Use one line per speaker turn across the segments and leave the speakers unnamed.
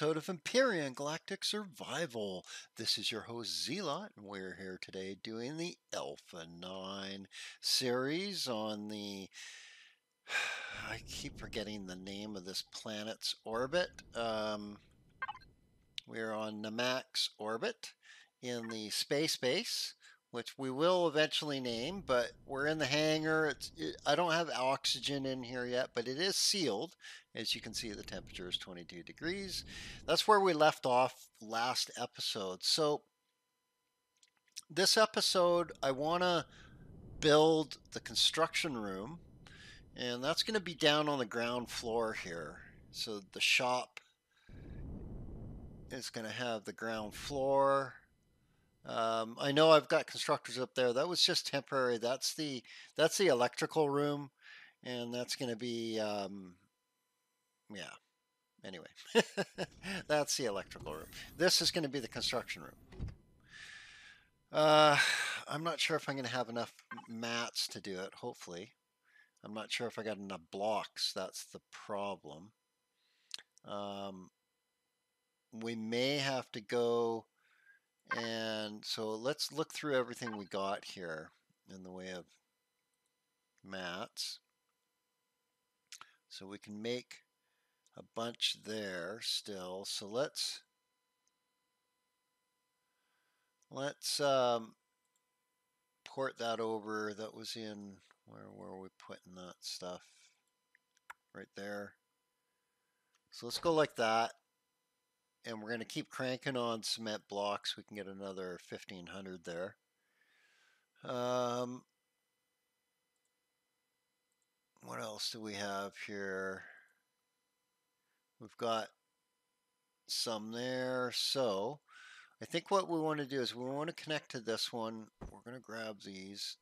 episode of Empyrion Galactic Survival. This is your host Zealot, and we're here today doing the Alpha 9 series on the. I keep forgetting the name of this planet's orbit. Um, we're on Namax orbit in the space base which we will eventually name, but we're in the hangar. It's, it, I don't have oxygen in here yet, but it is sealed. As you can see, the temperature is 22 degrees. That's where we left off last episode. So this episode, I want to build the construction room, and that's going to be down on the ground floor here. So the shop is going to have the ground floor um, I know I've got constructors up there. That was just temporary. That's the that's the electrical room, and that's going to be um, yeah. Anyway, that's the electrical room. This is going to be the construction room. Uh, I'm not sure if I'm going to have enough mats to do it. Hopefully, I'm not sure if I got enough blocks. That's the problem. Um, we may have to go and so let's look through everything we got here in the way of mats. So we can make a bunch there still. So let's let's um, port that over. That was in where were we putting that stuff? Right there. So let's go like that and we're going to keep cranking on cement blocks. We can get another 1500 there. Um, what else do we have here? We've got some there. So I think what we want to do is we want to connect to this one. We're going to grab these.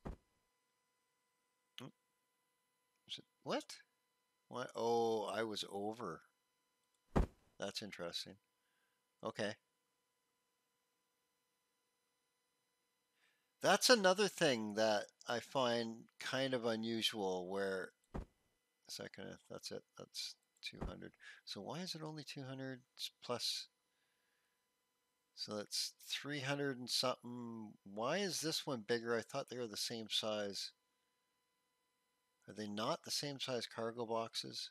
What? What? Oh, I was over. That's interesting. Okay. That's another thing that I find kind of unusual where second eh, that's it that's 200 so why is it only 200 plus so that's 300 and something. Why is this one bigger? I thought they were the same size. Are they not the same size cargo boxes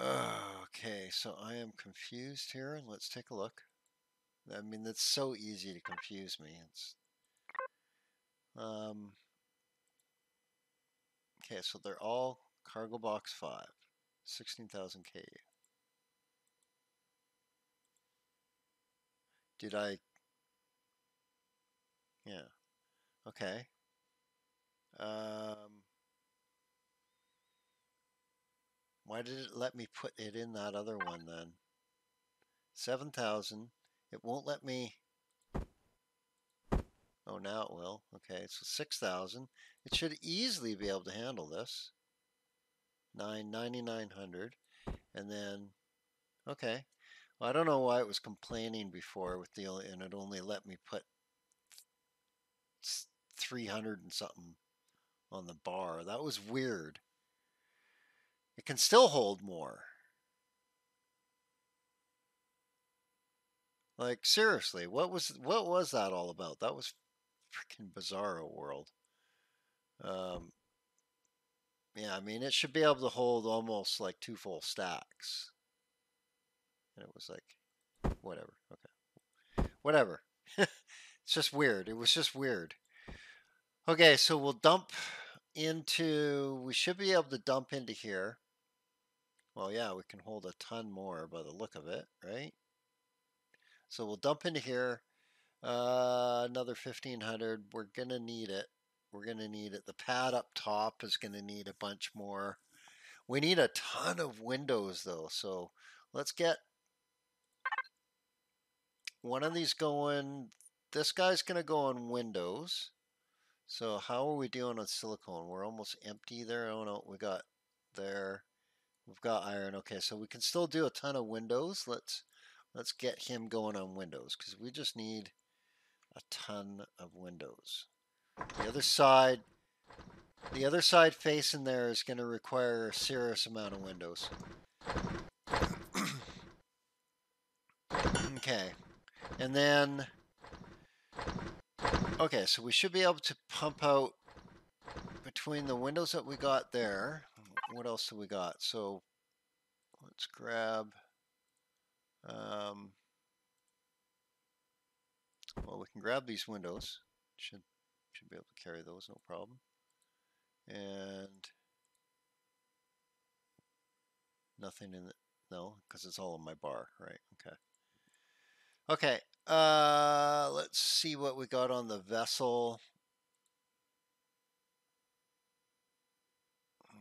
Okay, so I am confused here. And let's take a look. I mean, that's so easy to confuse me. It's um, okay, so they're all cargo box 5, 16,000 KU. Did I? Yeah. Okay. Um, Why did it let me put it in that other one then? 7,000. It won't let me... Oh, now it will. Okay, so 6,000. It should easily be able to handle this. 9, 9,900. And then, okay. Well, I don't know why it was complaining before with the, and it only let me put 300 and something on the bar. That was weird. It can still hold more. Like seriously, what was what was that all about? That was freaking bizarro world. Um, yeah, I mean it should be able to hold almost like two full stacks. And it was like, whatever. Okay, whatever. it's just weird. It was just weird. Okay, so we'll dump into. We should be able to dump into here. Well, yeah, we can hold a ton more by the look of it, right? So we'll dump into here. Uh, another 1500. We're going to need it. We're going to need it. The pad up top is going to need a bunch more. We need a ton of windows, though. So let's get one of these going. This guy's going to go on windows. So how are we doing on silicone? We're almost empty there. Oh no, we got there. We've got iron. Okay, so we can still do a ton of windows. Let's let's get him going on windows because we just need a ton of windows. The other side, The other side facing there is going to require a serious amount of windows. okay. And then, okay, so we should be able to pump out between the windows that we got there. What else do we got? So let's grab, um, well, we can grab these windows. Should, should be able to carry those, no problem. And nothing in the, no, because it's all in my bar, right? Okay. Okay, uh, let's see what we got on the vessel.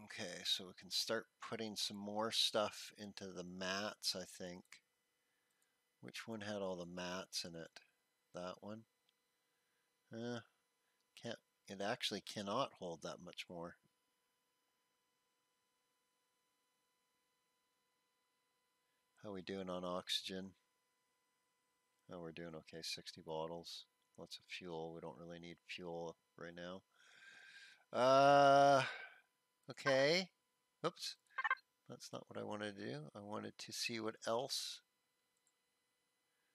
Okay, so we can start putting some more stuff into the mats, I think. Which one had all the mats in it? That one? Uh, can't, it actually cannot hold that much more. How are we doing on oxygen? Oh, we're doing okay. 60 bottles. Lots of fuel. We don't really need fuel right now. Uh, okay. Oops. That's not what I wanted to do. I wanted to see what else.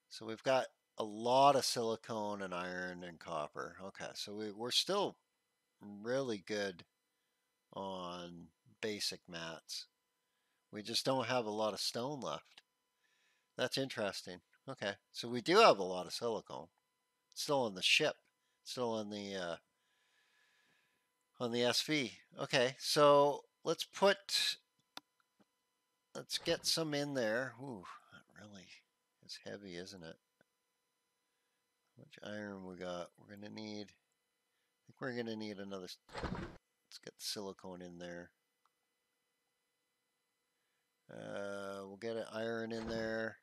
So we've got a lot of silicone and iron and copper. Okay, so we, we're still really good on basic mats. We just don't have a lot of stone left. That's interesting. Okay, so we do have a lot of silicone. Still on the ship. Still on the uh, on the SV. Okay, so let's put let's get some in there. Ooh, really is heavy, isn't it? How much iron we got? We're gonna need. I think we're gonna need another. Let's get the silicone in there. Uh, we'll get an iron in there.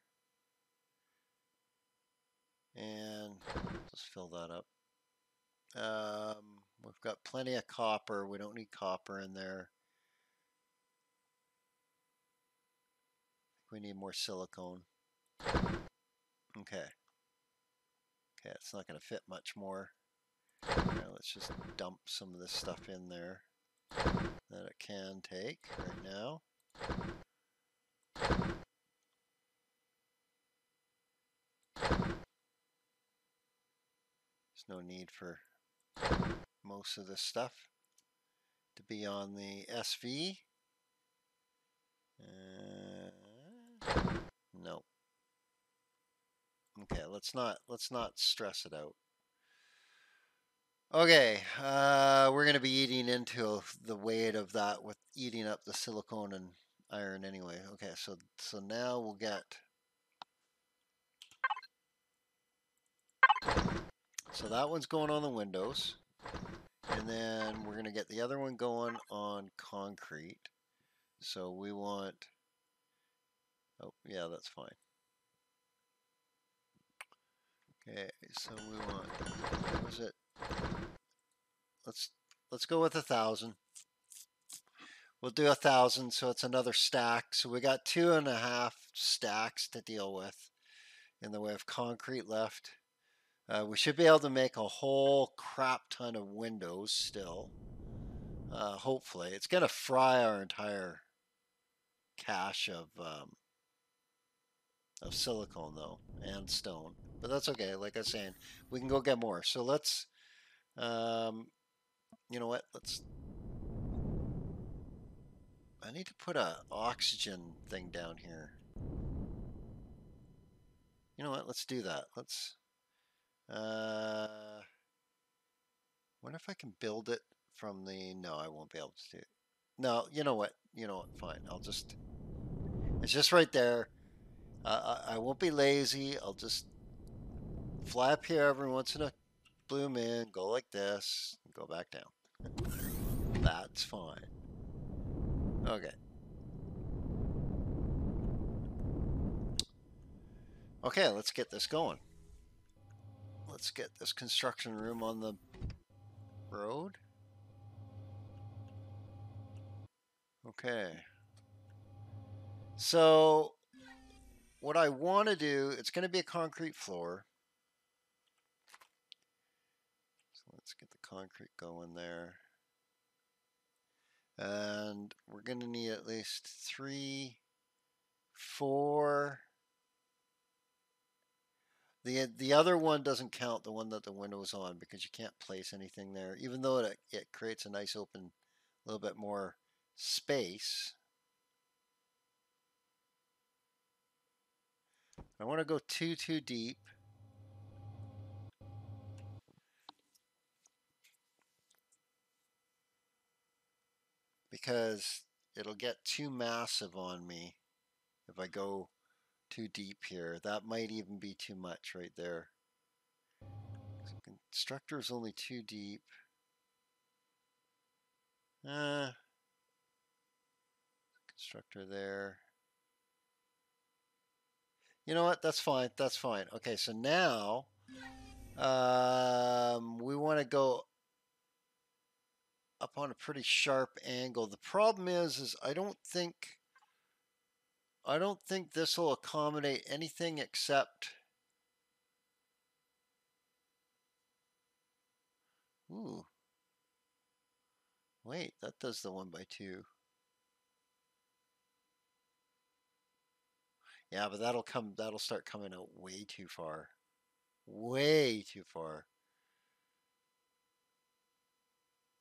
And just fill that up. Um, we've got plenty of copper. We don't need copper in there. We need more silicone. Okay. Okay, it's not going to fit much more. let's just dump some of this stuff in there that it can take right now. No need for most of this stuff to be on the SV. Uh, no. Okay, let's not let's not stress it out. Okay, uh, we're going to be eating into the weight of that with eating up the silicone and iron anyway. Okay, so so now we'll get So that one's going on the windows. And then we're going to get the other one going on concrete. So we want, oh yeah, that's fine. Okay, so we want, what was it? Let's, let's go with a thousand. We'll do a thousand, so it's another stack. So we got two and a half stacks to deal with in the way of concrete left. Uh, we should be able to make a whole crap ton of windows still. Uh, hopefully. It's going to fry our entire cache of, um, of silicone, though, and stone. But that's okay. Like I was saying, we can go get more. So let's, um, you know what? Let's, I need to put a oxygen thing down here. You know what? Let's do that. Let's uh, wonder if I can build it from the, no, I won't be able to do it. No, you know what? You know what? Fine. I'll just, it's just right there. Uh, I, I won't be lazy. I'll just fly up here every once in a blue moon, go like this, go back down. That's fine. Okay. Okay, let's get this going let's get this construction room on the road. Okay. So what I want to do, it's going to be a concrete floor. So let's get the concrete going there. And we're going to need at least three, four. The, the other one doesn't count, the one that the window is on, because you can't place anything there, even though it, it creates a nice open, a little bit more space. I want to go too, too deep. Because it'll get too massive on me if I go too deep here. That might even be too much right there. So constructor is only too deep. Uh, constructor there. You know what? That's fine. That's fine. Okay, so now um, we want to go up on a pretty sharp angle. The problem is, is I don't think I don't think this will accommodate anything except Ooh. Wait, that does the one by two. Yeah, but that'll come, that'll start coming out way too far. Way too far.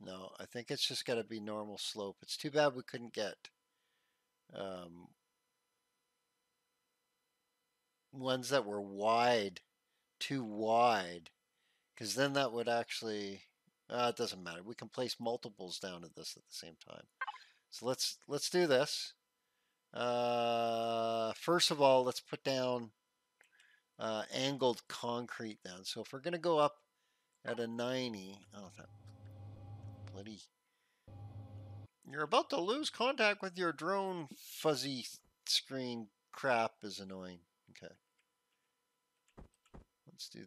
No, I think it's just got to be normal slope. It's too bad we couldn't get um, ones that were wide, too wide, because then that would actually, uh, it doesn't matter. We can place multiples down at this at the same time. So let's let's do this. Uh, first of all, let's put down uh, angled concrete then. So if we're going to go up at a 90, oh, that bloody. You're about to lose contact with your drone fuzzy screen crap is annoying. Okay. Let's do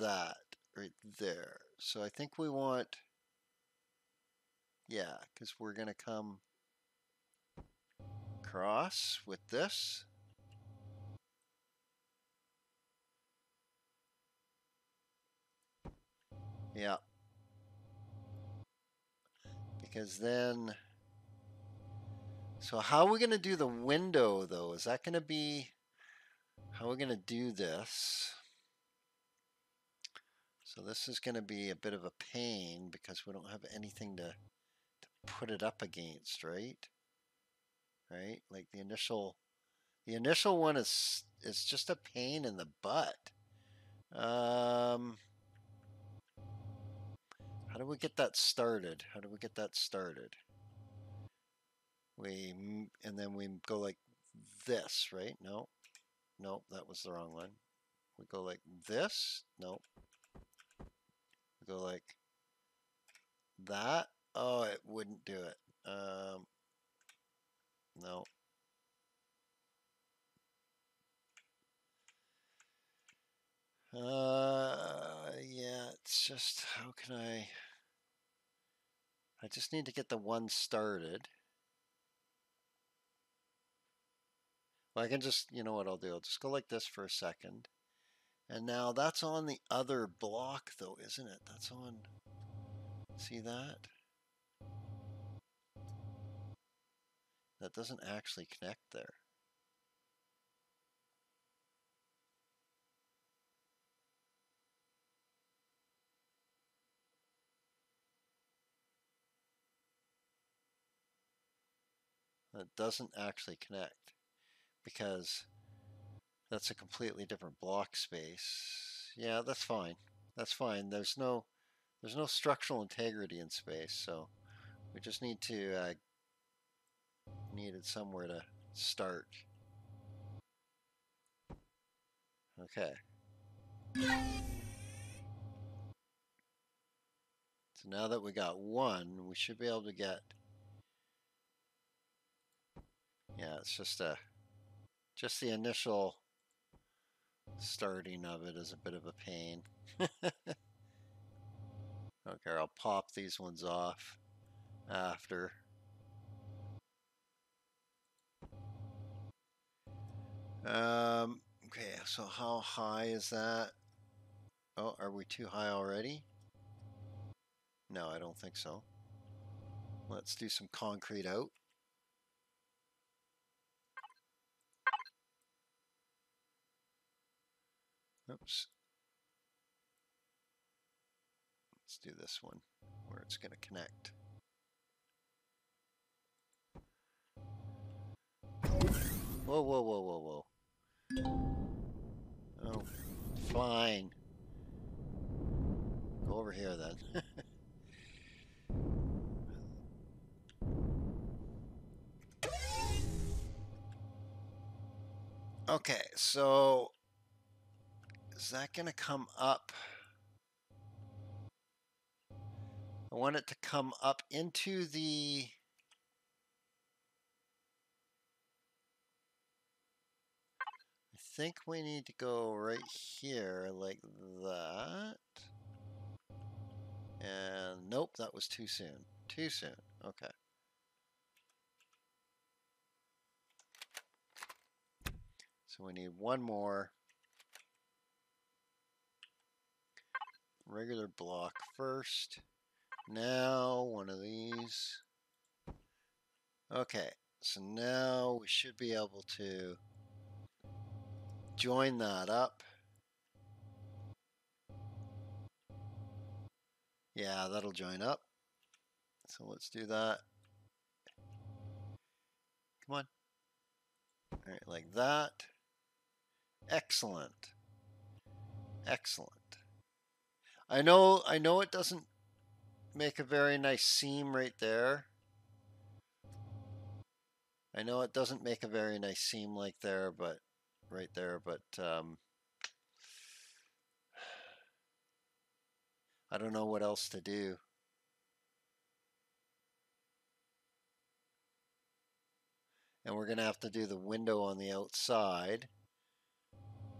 that right there. So I think we want, yeah, because we're going to come across with this. Yeah. Because then, so how are we going to do the window though? Is that going to be, how are we going to do this? So this is going to be a bit of a pain because we don't have anything to, to put it up against, right? right? Like the initial, the initial one is is just a pain in the butt. Um, how do we get that started? How do we get that started? We and then we go like this, right? No, no, that was the wrong one. We go like this. No. We go like that. Oh, it wouldn't do it. Um, no. Uh, yeah, it's just, how can I, I just need to get the one started. I can just, you know what I'll do? I'll just go like this for a second. And now that's on the other block though, isn't it? That's on, see that? that doesn't actually connect there. That doesn't actually connect because that's a completely different block space. Yeah, that's fine. That's fine. There's no there's no structural integrity in space, so we just need to uh, needed somewhere to start. Okay. So now that we got one, we should be able to get, yeah, it's just a, just the initial starting of it is a bit of a pain. okay, I'll pop these ones off after. Um, okay, so how high is that? Oh, are we too high already? No, I don't think so. Let's do some concrete out. Oops. Let's do this one where it's going to connect. Whoa, whoa, whoa, whoa, whoa. Oh, fine. Go over here then. okay, so is that going to come up? I want it to come up into the I think we need to go right here like that. And nope, that was too soon. Too soon. Okay. So we need one more. Regular block first. Now one of these. Okay, so now we should be able to join that up. Yeah, that'll join up. So let's do that. Come on. All right, like that. Excellent. Excellent. I know I know it doesn't make a very nice seam right there. I know it doesn't make a very nice seam like there, but right there, but um, I don't know what else to do. And we're going to have to do the window on the outside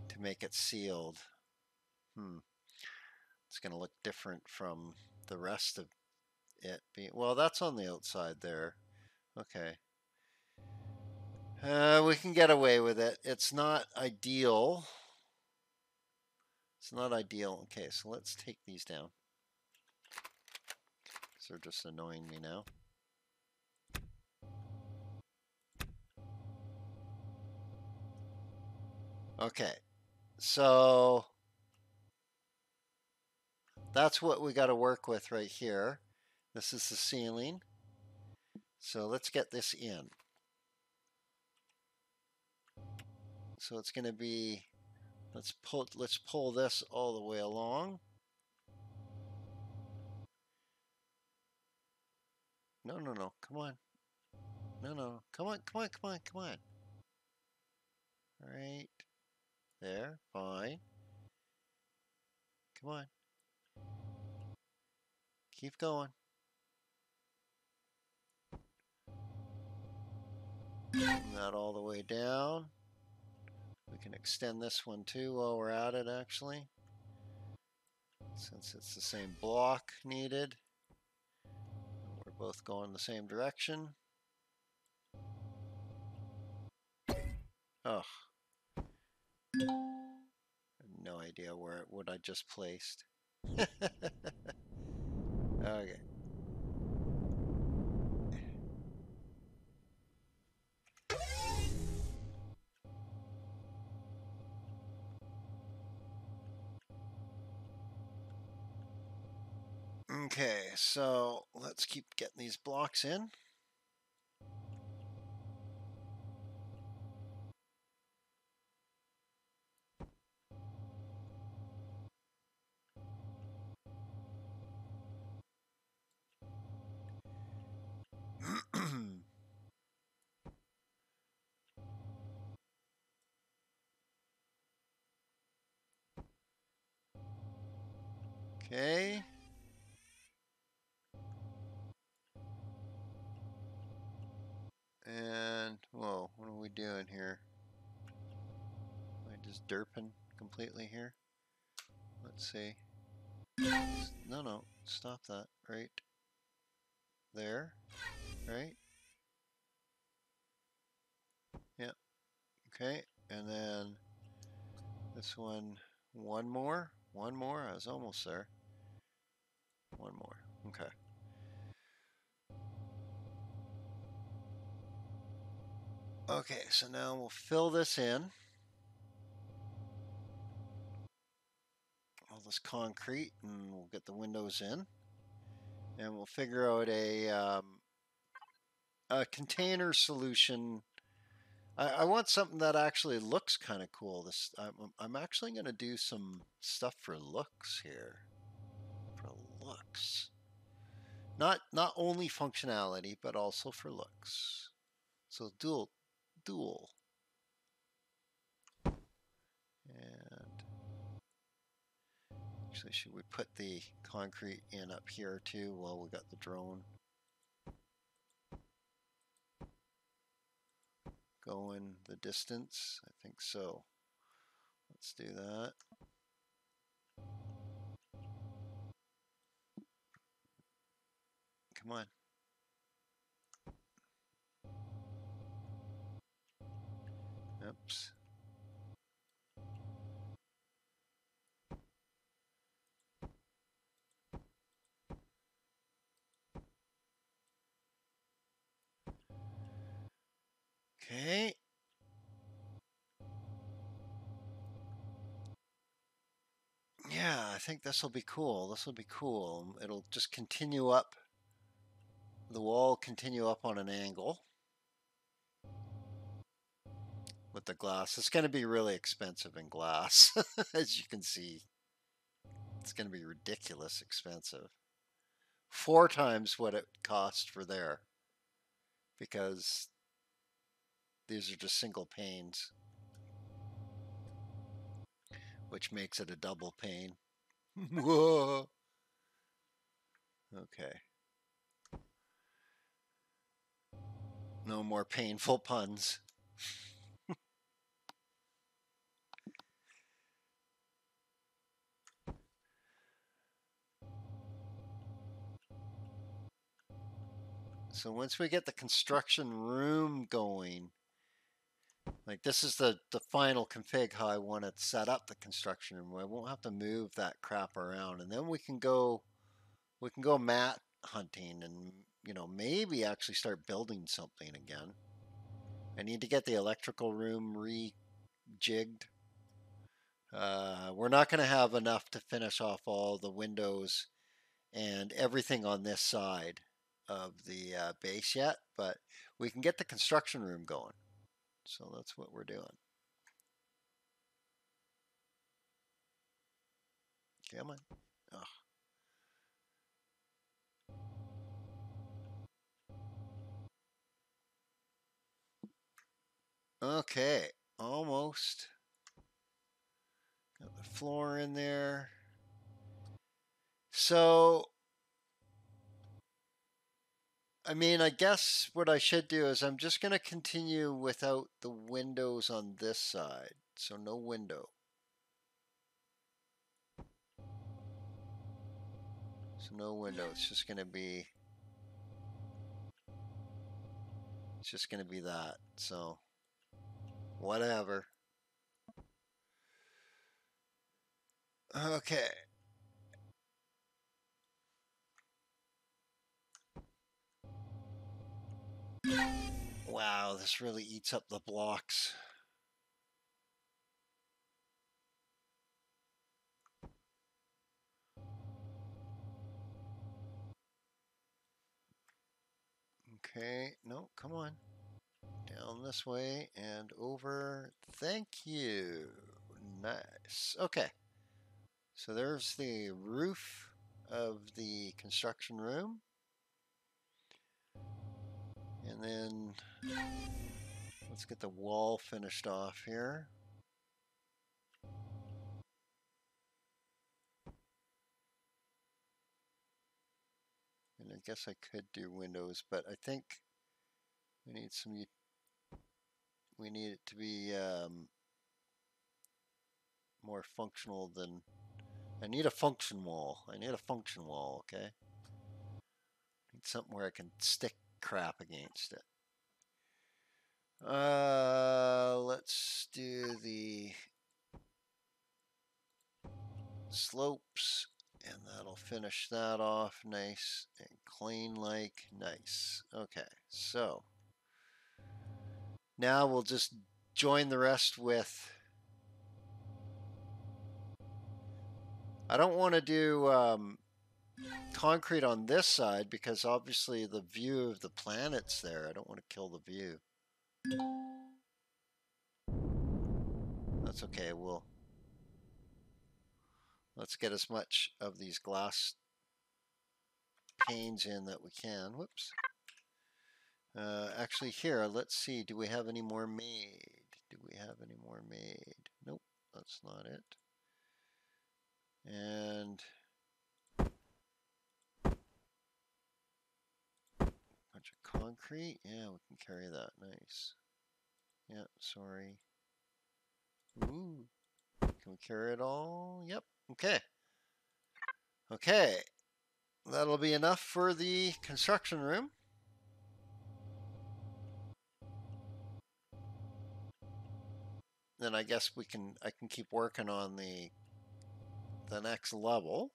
to make it sealed. Hmm. It's going to look different from the rest of it being, well, that's on the outside there. Okay. Uh, we can get away with it. It's not ideal. It's not ideal. Okay, so let's take these down. They're just annoying me now. Okay, so that's what we got to work with right here. This is the ceiling. So let's get this in. So it's going to be, let's pull, let's pull this all the way along. No, no, no, come on. No, no, come on, come on, come on, come on. Right. There, fine. Come on. Keep going. Not all the way down. We can extend this one too while we're at it actually. Since it's the same block needed. We're both going the same direction. Oh. No idea where what I just placed. okay. Okay, so let's keep getting these blocks in. completely here? Let's see. No, no, stop that. Right there, right? Yep. okay, and then this one, one more, one more, I was almost there. One more, okay. Okay, so now we'll fill this in. This concrete and we'll get the windows in. And we'll figure out a, um, a container solution. I, I, want something that actually looks kind of cool. This I'm, I'm actually going to do some stuff for looks here. For looks. Not not only functionality, but also for looks. So dual dual. And actually, should we put the concrete in up here too while we got the drone going the distance? I think so. Let's do that. Come on. Oops. Okay. Yeah, I think this will be cool. This will be cool. It'll just continue up the wall continue up on an angle with the glass. It's going to be really expensive in glass, as you can see. It's going to be ridiculous expensive. Four times what it cost for there. Because these are just single panes. Which makes it a double pane. okay. No more painful puns. so once we get the construction room going, like this is the, the final config how I want to set up the construction room. I won't have to move that crap around. And then we can go we can go mat hunting and you know, maybe actually start building something again. I need to get the electrical room rejigged. Uh, we're not going to have enough to finish off all the windows and everything on this side of the uh, base yet, but we can get the construction room going. So that's what we're doing. Come on. Ugh. Okay, almost. Got the floor in there. So, I mean, I guess what I should do is I'm just going to continue without the windows on this side. So no window. So no window. It's just going to be... It's just going to be that. So... Whatever. Okay. Wow, this really eats up the blocks. Okay, no, come on down this way and over. Thank you. Nice. Okay. So there's the roof of the construction room. And then let's get the wall finished off here. And I guess I could do windows, but I think we need some we need it to be um, more functional than I need a function wall. I need a function wall, okay? Need something where I can stick crap against it. Uh, let's do the slopes and that'll finish that off nice and clean like nice. Okay, so Now we'll just join the rest with I don't want to do um, concrete on this side because obviously the view of the planet's there. I don't want to kill the view. That's okay. We'll let's get as much of these glass panes in that we can. Whoops. Uh, actually, here, let's see. Do we have any more made? Do we have any more made? Nope, that's not it. And bunch of concrete. Yeah, we can carry that. Nice. Yeah, sorry. Ooh. Can we carry it all? Yep. Okay. Okay. That'll be enough for the construction room. Then I guess we can I can keep working on the the next level.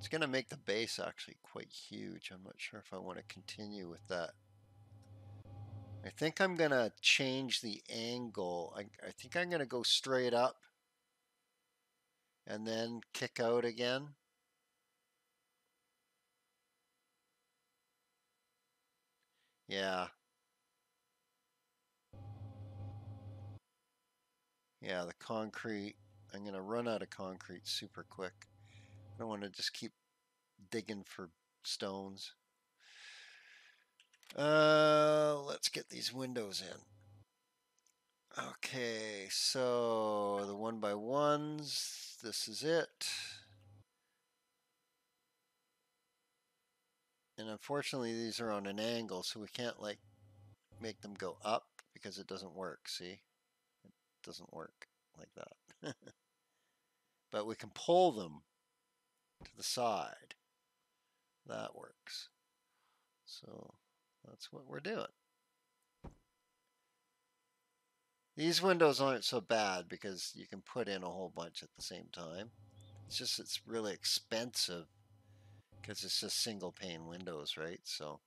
It's going to make the base actually quite huge. I'm not sure if I want to continue with that. I think I'm going to change the angle. I, I think I'm going to go straight up and then kick out again. Yeah, Yeah, the concrete. I'm going to run out of concrete super quick. I don't want to just keep digging for stones. Uh, let's get these windows in. Okay, so the one by ones, this is it. And unfortunately these are on an angle, so we can't like make them go up because it doesn't work, see? It doesn't work like that. but we can pull them to the side. That works. So that's what we're doing. These windows aren't so bad because you can put in a whole bunch at the same time. It's just it's really expensive because it's just single pane windows, right? So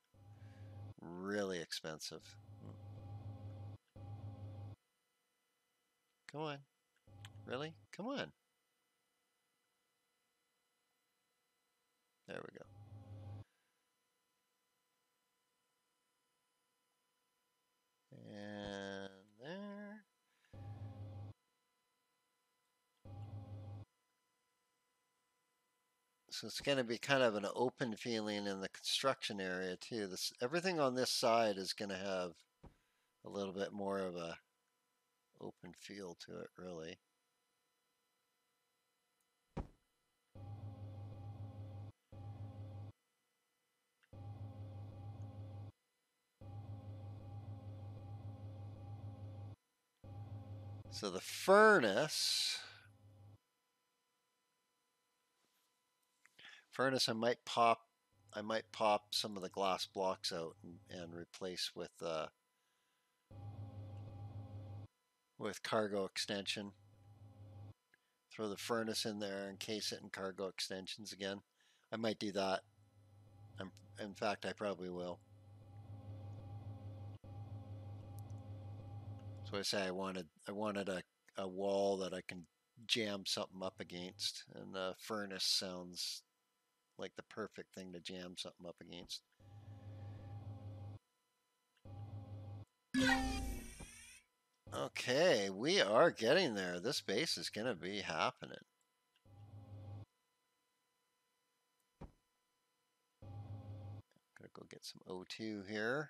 really expensive. Hmm. Come on. Really? Come on. There we go. And there. So it's going to be kind of an open feeling in the construction area too. This everything on this side is going to have a little bit more of a open feel to it, really. So the furnace, furnace I might pop, I might pop some of the glass blocks out and, and replace with uh, with cargo extension. Throw the furnace in there, and case it in cargo extensions again. I might do that. I'm, in fact, I probably will. So I say I wanted I wanted a, a wall that I can jam something up against, and the furnace sounds like the perfect thing to jam something up against. Okay, we are getting there. This base is going to be happening. Gotta go get some O2 here.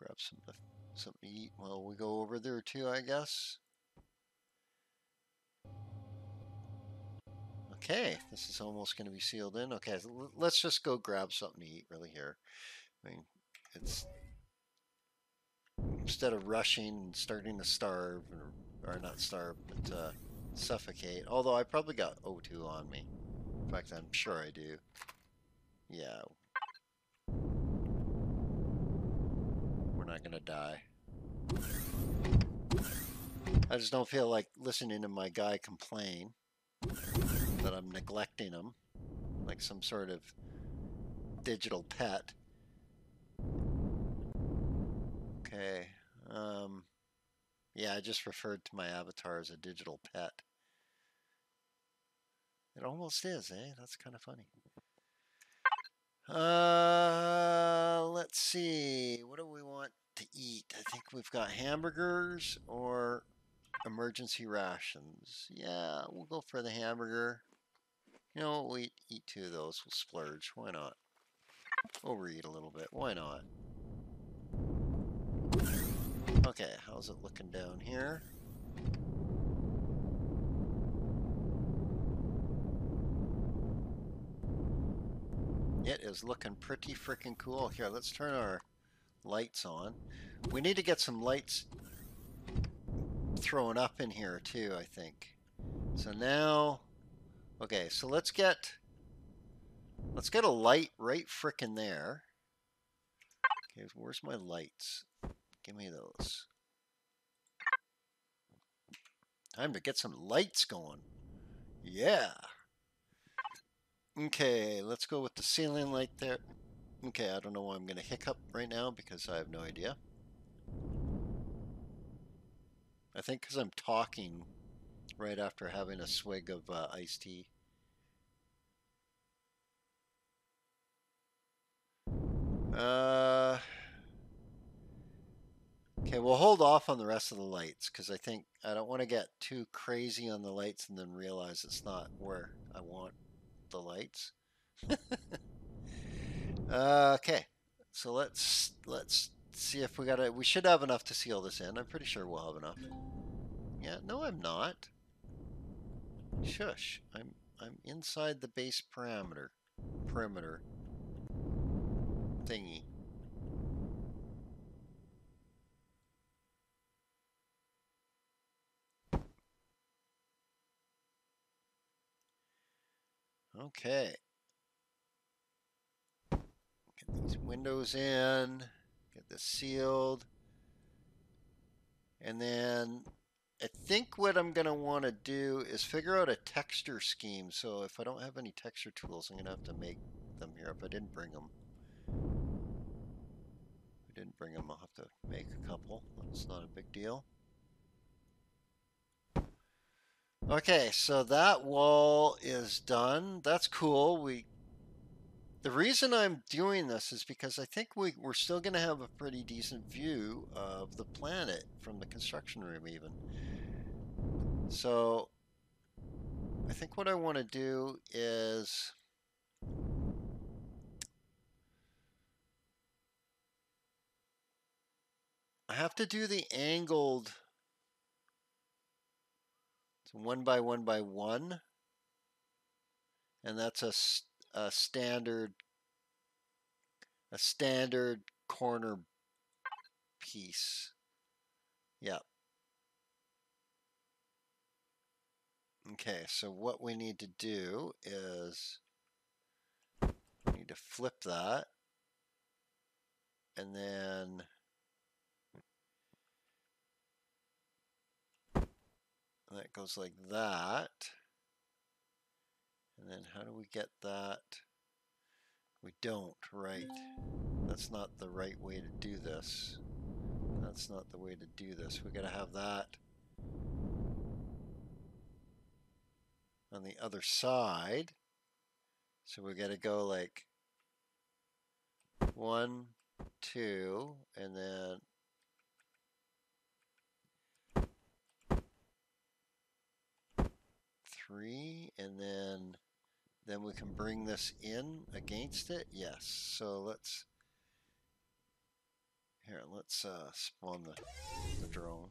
Grab some something to eat while we go over there too, I guess. Okay, this is almost going to be sealed in. Okay, let's just go grab something to eat really here. I mean, it's instead of rushing and starting to starve, or, or not starve, but uh, suffocate. Although I probably got O2 on me. In fact, I'm sure I do. Yeah. Not going to die. I just don't feel like listening to my guy complain that I'm neglecting him like some sort of digital pet. Okay. Um, yeah, I just referred to my avatar as a digital pet. It almost is, eh? That's kind of funny. Uh, let's see. What do we want to eat? I think we've got hamburgers or emergency rations. Yeah, we'll go for the hamburger. You know, we'll eat, eat two of those. We'll splurge. Why not? Overeat a little bit. Why not? Okay, how's it looking down here? It is looking pretty freaking cool. Here, let's turn our lights on. We need to get some lights thrown up in here too, I think. So now, okay, so let's get, let's get a light right frickin' there. Okay, where's my lights? Give me those. Time to get some lights going. Yeah. Okay, let's go with the ceiling light there. Okay, I don't know why I'm going to hiccup right now because I have no idea. I think because I'm talking right after having a swig of uh, iced tea. Uh, okay, we'll hold off on the rest of the lights because I think I don't want to get too crazy on the lights and then realize it's not where I want the lights. okay, so let's let's see if we got it. We should have enough to seal this in. I'm pretty sure we'll have enough. Yeah, no, I'm not. Shush. I'm I'm inside the base parameter perimeter thingy. Okay. Get these windows in, get this sealed. And then I think what I'm going to want to do is figure out a texture scheme. So if I don't have any texture tools, I'm going to have to make them here if I didn't bring them. If I didn't bring them, I'll have to make a couple. That's not a big deal. Okay, so that wall is done. That's cool. We the reason I'm doing this is because I think we, we're still going to have a pretty decent view of the planet from the construction room even. So I think what I want to do is I have to do the angled so one by one by one. And that's a, a standard a standard corner piece. Yep. Okay, so what we need to do is we need to flip that and then that goes like that. And then how do we get that? We don't, right. That's not the right way to do this. That's not the way to do this. We gotta have that on the other side. So we gotta go like one, two, and then three, and then then we can bring this in against it. Yes. So let's here. Let's uh, spawn the the drone.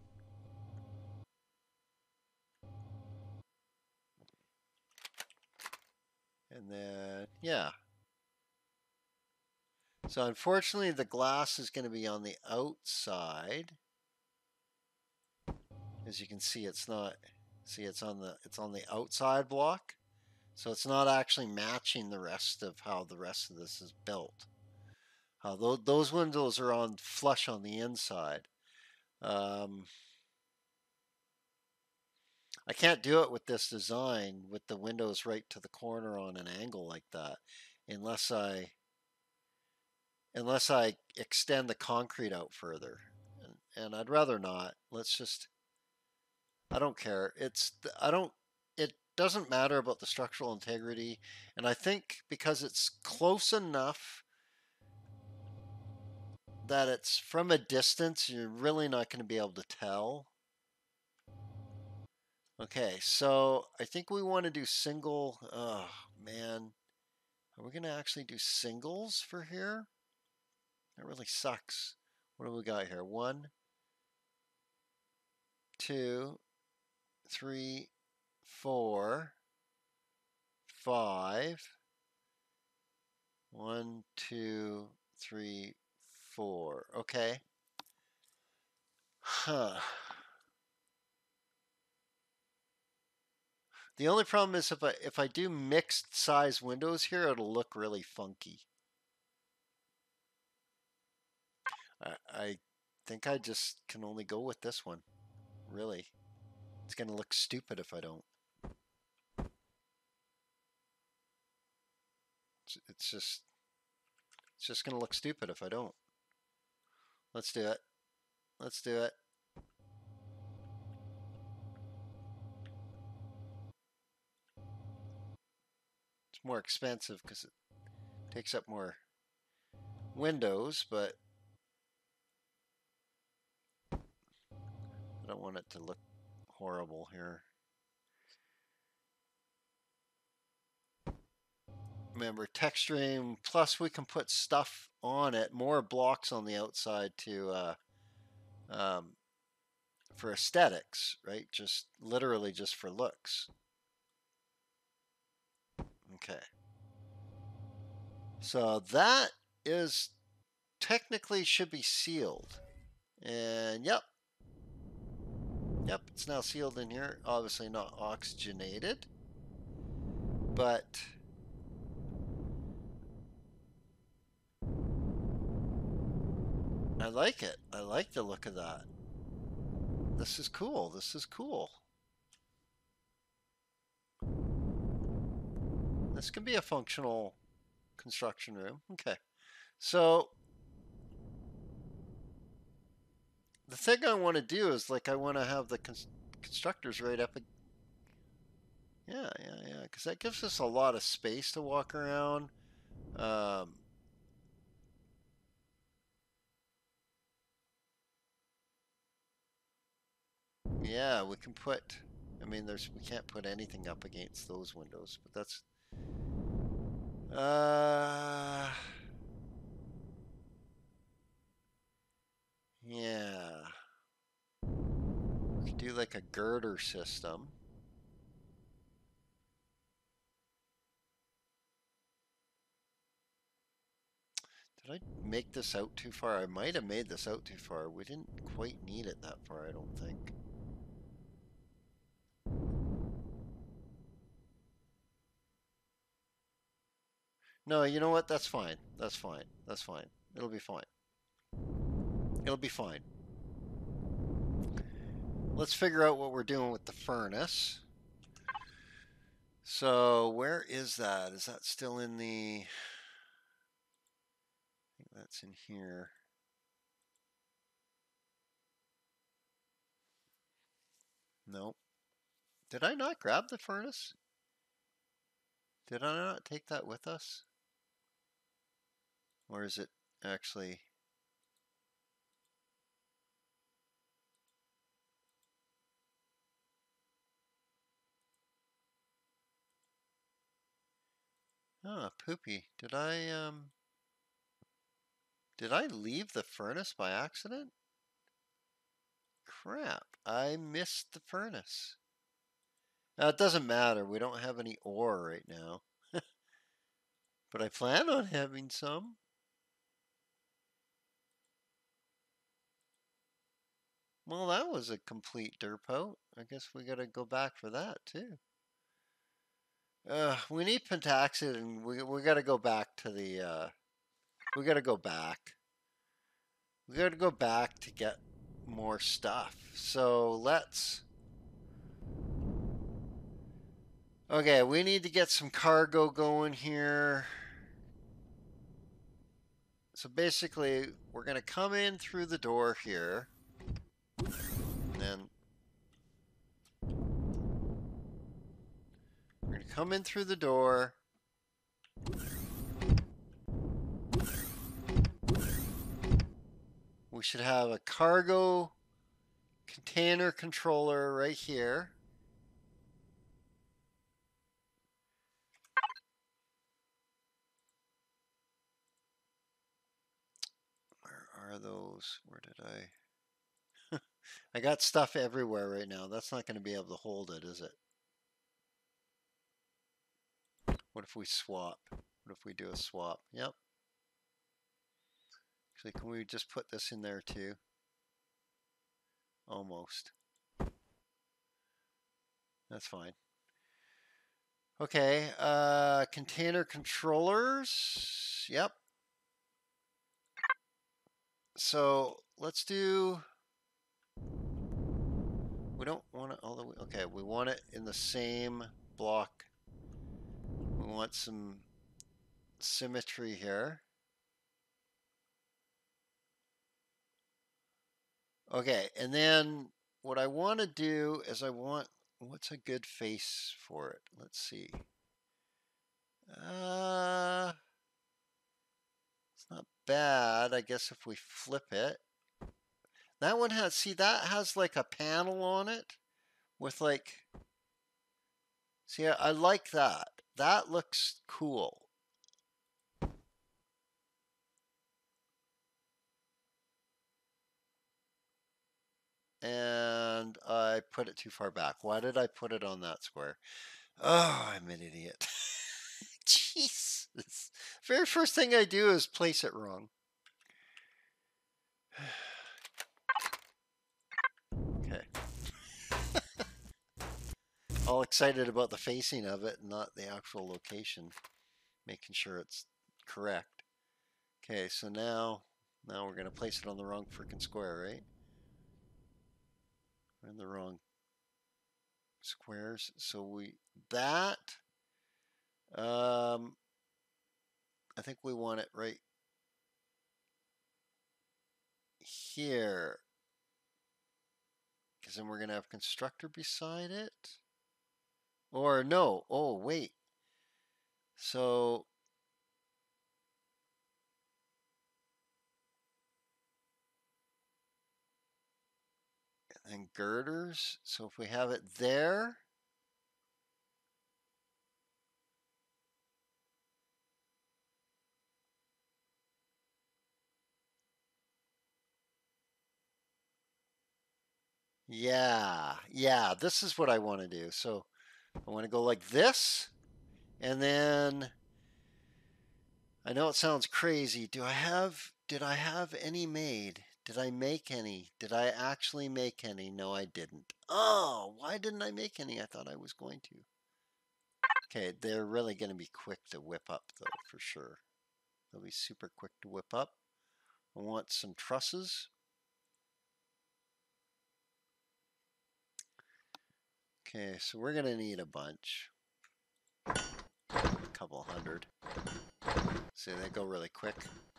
And then yeah. So unfortunately, the glass is going to be on the outside. As you can see, it's not See, it's on the it's on the outside block. So it's not actually matching the rest of how the rest of this is built. Uh, those, those windows are on flush on the inside. Um, I can't do it with this design with the windows right to the corner on an angle like that unless I unless I extend the concrete out further. And, and I'd rather not. Let's just, I don't care. It's, I don't, doesn't matter about the structural integrity. And I think because it's close enough that it's from a distance, you're really not going to be able to tell. Okay, so I think we want to do single. Oh, man. Are we going to actually do singles for here? That really sucks. What do we got here? One, two, three, four, five. One, two, three, four. Okay. Huh. The only problem is if I if I do mixed size windows here, it'll look really funky. I, I think I just can only go with this one. Really. It's going to look stupid if I don't. It's, it's just it's just going to look stupid if I don't. Let's do it. Let's do it. It's more expensive because it takes up more windows, but I don't want it to look horrible here. Remember, texturing, plus we can put stuff on it, more blocks on the outside to, uh, um, for aesthetics, right? Just literally just for looks. Okay. So that is technically should be sealed. And yep. Yep, it's now sealed in here. Obviously not oxygenated. But I like it. I like the look of that. This is cool. This is cool. This can be a functional construction room. Okay. So the thing I want to do is like I want to have the constructors right up. Yeah, yeah, yeah. Because that gives us a lot of space to walk around. Um, yeah, we can put. I mean, there's we can't put anything up against those windows, but that's uh, yeah. We could do like a girder system. Did I make this out too far? I might have made this out too far. We didn't quite need it that far, I don't think. No, you know what? That's fine. That's fine. That's fine. It'll be fine. It'll be fine. Let's figure out what we're doing with the furnace. So where is that? Is that still in the... I think that's in here. Nope. Did I not grab the furnace? Did I not take that with us? Or is it actually Ah, poopy. Did I, um... Did I leave the furnace by accident? Crap, I missed the furnace. Now, it doesn't matter. We don't have any ore right now. but I plan on having some. Well, that was a complete derpout. I guess we got to go back for that too. Uh, we need pentaxid, and we we got to go back to the. Uh, we got to go back. We got to go back to get more stuff. So let's. Okay, we need to get some cargo going here. So basically, we're going to come in through the door here. And then we're going to come in through the door. We should have a cargo container controller right here. Where are those? Where did I? I got stuff everywhere right now. That's not going to be able to hold it, is it? What if we swap? What if we do a swap? Yep. Actually, can we just put this in there too? Almost. That's fine. Okay, uh, container controllers. Yep. So let's do. We don't want it all the way. Okay, we want it in the same block. Want some symmetry here. Okay, and then what I want to do is I want, what's a good face for it? Let's see. Uh, it's not bad, I guess if we flip it. That one has, see that has like a panel on it with like, see I, I like that. That looks cool. and I put it too far back. Why did I put it on that square? Oh, I'm an idiot. Jeez. Very first thing I do is place it wrong. okay. All excited about the facing of it, not the actual location. Making sure it's correct. Okay, so now, now we're going to place it on the wrong freaking square, right? We're in the wrong squares. So we, that, um, I think we want it right here. Because then we're going to have constructor beside it. Or no, oh wait. So and girders. So if we have it there, Yeah, yeah, this is what I want to do. So I want to go like this, and then I know it sounds crazy. Do I have, did I have any made? Did I make any? Did I actually make any? No, I didn't. Oh, why didn't I make any? I thought I was going to. Okay, they're really going to be quick to whip up, though, for sure. They'll be super quick to whip up. I want some trusses. Okay, so we're going to need a bunch. A couple hundred. See, they go really quick.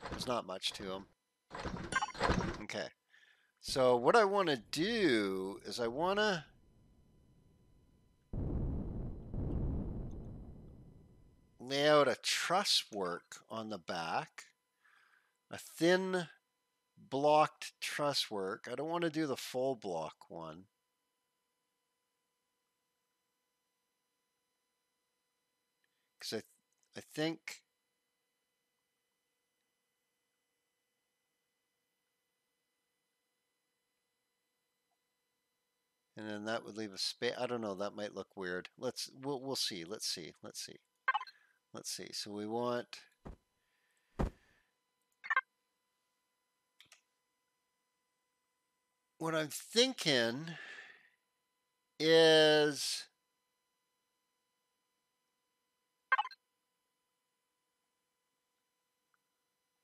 There's not much to them. Okay. So what I want to do is I want to lay out a truss work on the back, a thin blocked truss work. I don't want to do the full block one. Because I, think And then that would leave a space. I don't know. That might look weird. Let's, we'll, we'll see. Let's see. Let's see. Let's see. So we want, what I'm thinking is,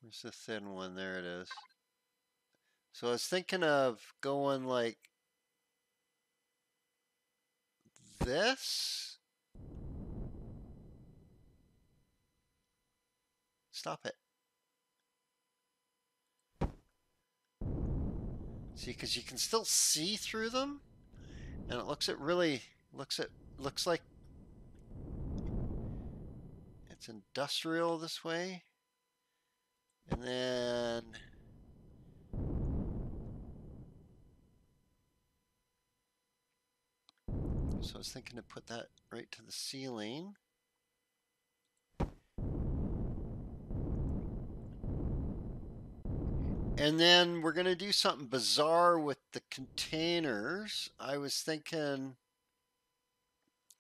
Where's the thin one? There it is. So I was thinking of going like this. Stop it. See, because you can still see through them, and it looks it really looks it looks like it's industrial this way and then. So I was thinking to put that right to the ceiling. And then we're going to do something bizarre with the containers. I was thinking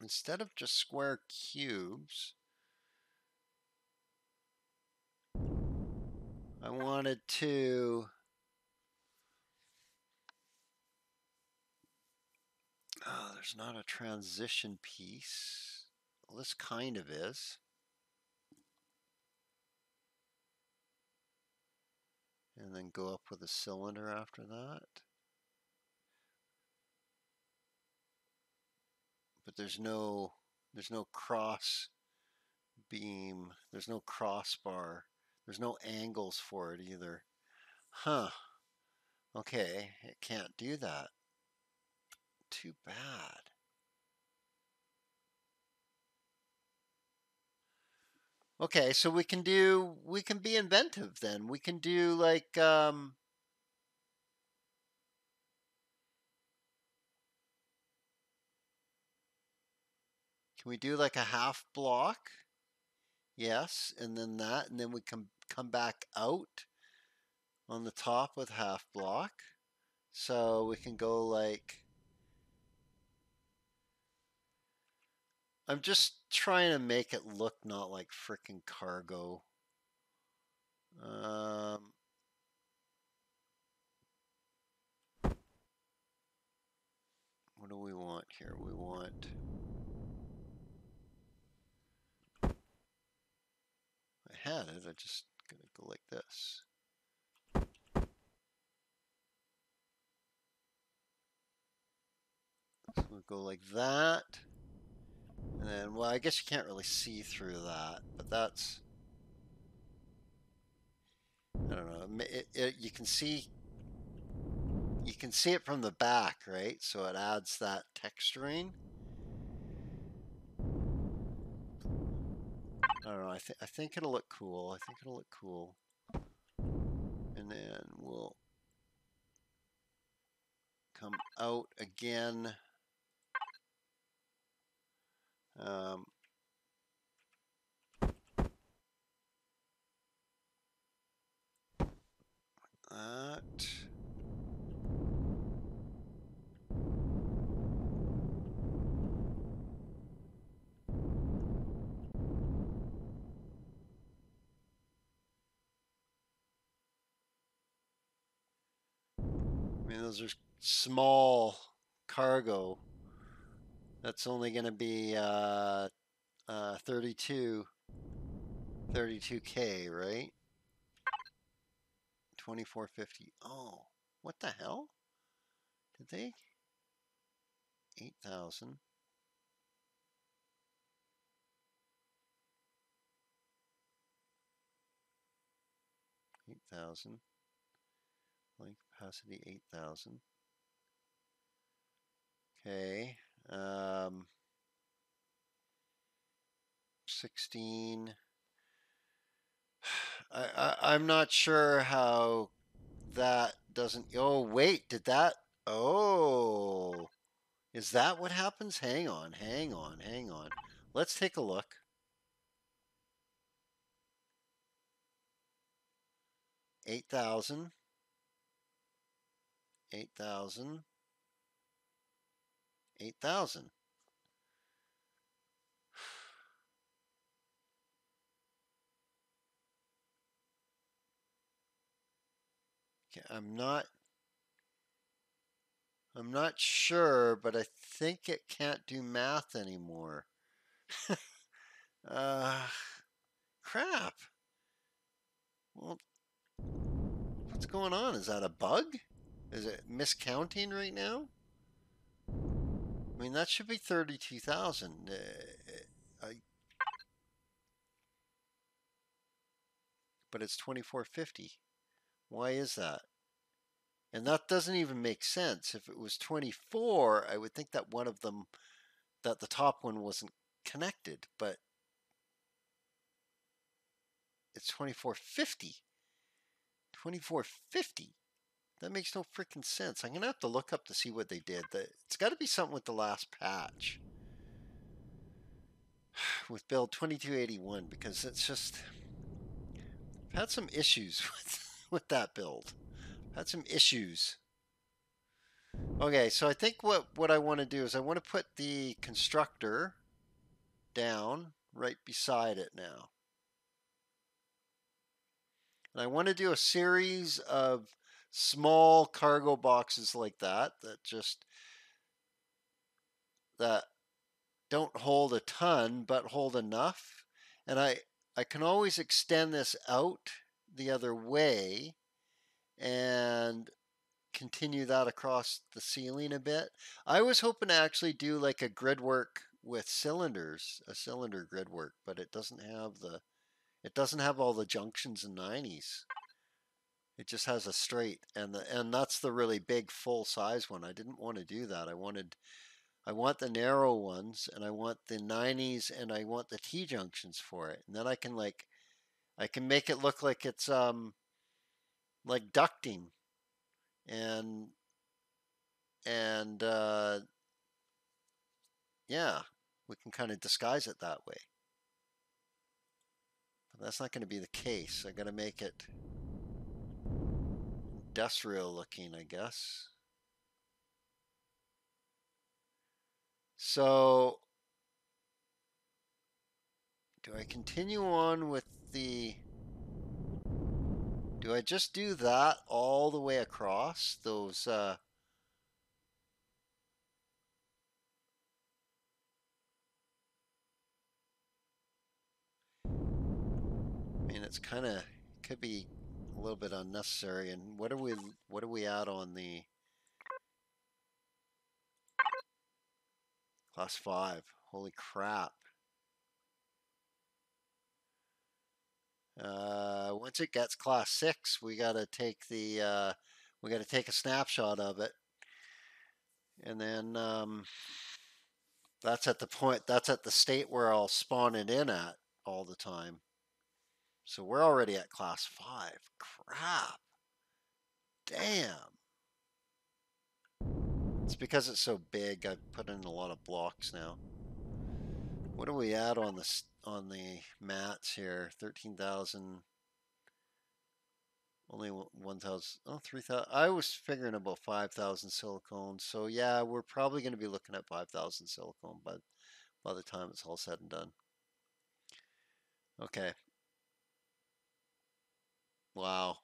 instead of just square cubes, I wanted to Oh, there's not a transition piece. Well, this kind of is. And then go up with a cylinder after that. But there's no there's no cross beam. There's no crossbar. There's no angles for it either. Huh. Okay, it can't do that. Too bad. Okay, so we can do, we can be inventive then. We can do like, um, can we do like a half block? Yes, and then that, and then we can come back out on the top with half block. So we can go like, I'm just trying to make it look not like freaking cargo. Um, what do we want here? We want... I had it, I just gonna go like this. So we'll go like that. And then, well, I guess you can't really see through that, but that's, I don't know, it, it, you can see, you can see it from the back, right? So it adds that texturing. I th I think it'll look cool. I think it'll look cool. And then we'll come out again. Um, that. Those are small cargo that's only going to be uh, uh, 32, 32K, right? 2450. Oh, what the hell? Did they? 8,000. Eight thousand. Capacity eight thousand. Okay. Um, 16. I, I, I'm not sure how that doesn't. Oh, wait, did that? Oh, is that what happens? Hang on, hang on, hang on. Let's take a look. Eight thousand. Eight thousand. 8,000. Okay, I'm not I'm not sure, but I think it can't do math anymore. uh, crap. Well, what's going on? Is that a bug? Is it miscounting right now? I mean, that should be 32,000. Uh, but it's 2450. Why is that? And that doesn't even make sense. If it was 24, I would think that one of them, that the top one wasn't connected, but it's 2450. 2450. That makes no freaking sense. I'm going to have to look up to see what they did. It's got to be something with the last patch. With build 2281 because it's just I've had some issues with with that build. I've had some issues. Okay, so I think what what I want to do is I want to put the constructor down right beside it now. And I want to do a series of small cargo boxes like that that just that don't hold a ton but hold enough and I I can always extend this out the other way and continue that across the ceiling a bit. I was hoping to actually do like a grid work with cylinders, a cylinder grid work, but it doesn't have the it doesn't have all the junctions and 90s. It just has a straight and the and that's the really big full size one. I didn't want to do that. I wanted I want the narrow ones and I want the 90s and I want the T junctions for it. And then I can like I can make it look like it's um like ducting and and uh yeah, we can kind of disguise it that way. But that's not going to be the case. I got to make it industrial looking, I guess. So, do I continue on with the, do I just do that all the way across those, uh, I mean, it's kind of, could be a little bit unnecessary. And what are we, what are we at on the class five? Holy crap. Uh, once it gets class six, we got to take the, uh, we got to take a snapshot of it. And then, um, that's at the point, that's at the state where I'll spawn it in at all the time. So we're already at class five. Crap. Damn. It's because it's so big. I've put in a lot of blocks now. What do we add on the on the mats here? Thirteen thousand. Only 1,000, oh, 3,000. I was figuring about 5,000 silicone. So yeah, we're probably going to be looking at 5,000 silicone by, by the time it's all said and done. Okay, Wow.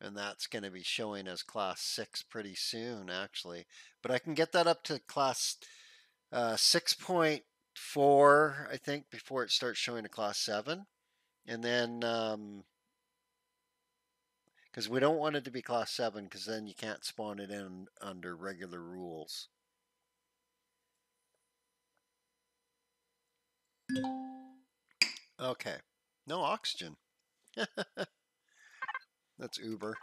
And that's going to be showing as class 6 pretty soon, actually. But I can get that up to class uh, 6.4, I think, before it starts showing a class 7. And then, because um, we don't want it to be class 7, because then you can't spawn it in under regular rules. Okay. No oxygen. That's Uber.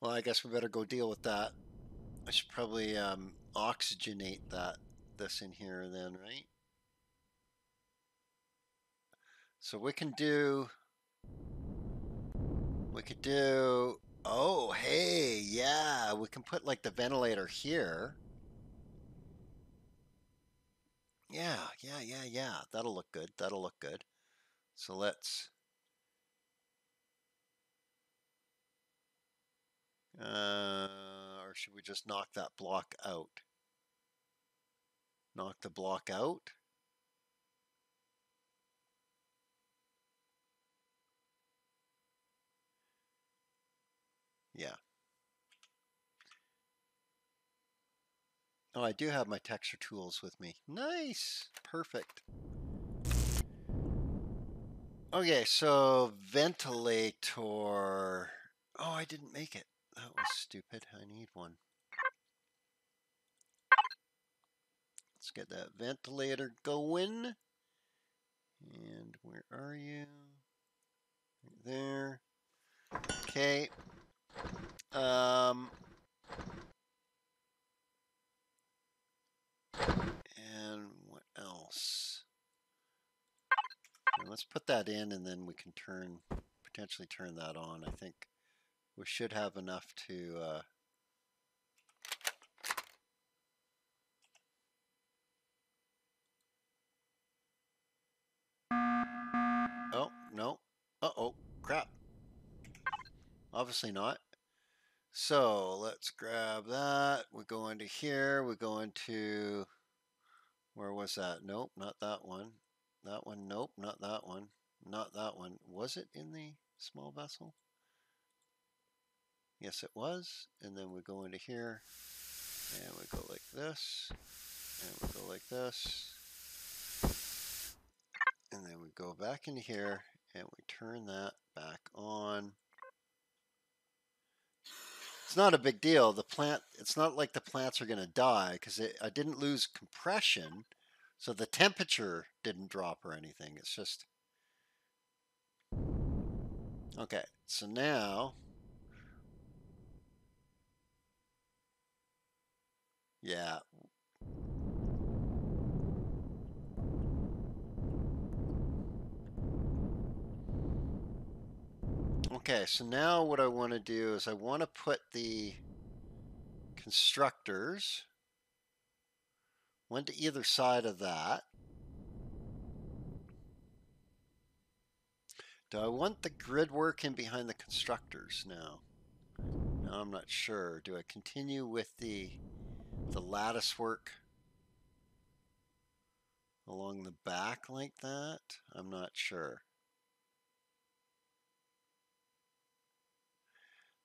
Well, I guess we better go deal with that. I should probably um, oxygenate that this in here then, right? So we can do, we could do, oh, hey, yeah, we can put like the ventilator here. Yeah, yeah, yeah, yeah. That'll look good. That'll look good. So let's uh, or should we just knock that block out? Knock the block out. Yeah. Oh, I do have my texture tools with me. Nice. Perfect. Okay, so ventilator. Oh, I didn't make it. That was stupid. I need one. Let's get that ventilator going. And where are you? Right there. Okay. Um, and what else? Let's put that in and then we can turn, potentially turn that on. I think we should have enough to uh, Oh, no. Uh-oh, crap. Obviously not. So let's grab that. We go into here. We go into, where was that? Nope, not that one. That one, nope, not that one. Not that one. Was it in the small vessel? Yes, it was. And then we go into here and we go like this and we go like this. And then we go back in here and we turn that back on. It's not a big deal. The plant, it's not like the plants are going to die because I didn't lose compression. So the temperature didn't drop or anything. It's just, okay. So now, yeah, Okay, so now what I want to do is I want to put the constructors one to either side of that. Do I want the grid work in behind the constructors now? No, I'm not sure. Do I continue with the the lattice work along the back like that? I'm not sure.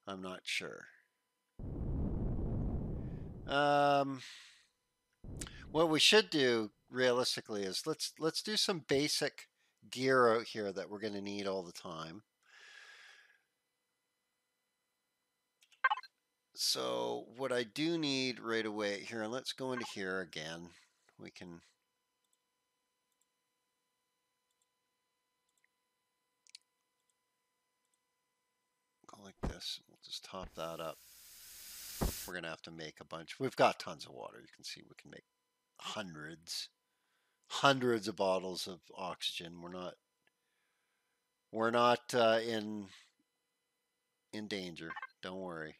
I'm not sure. Um, what we should do realistically is let's let's do some basic gear out here that we're going to need all the time. So what I do need right away here, and let's go into here again. We can like this. Just top that up. We're going to have to make a bunch. We've got tons of water. You can see we can make hundreds, hundreds of bottles of oxygen. We're not, we're not uh, in, in danger. Don't worry.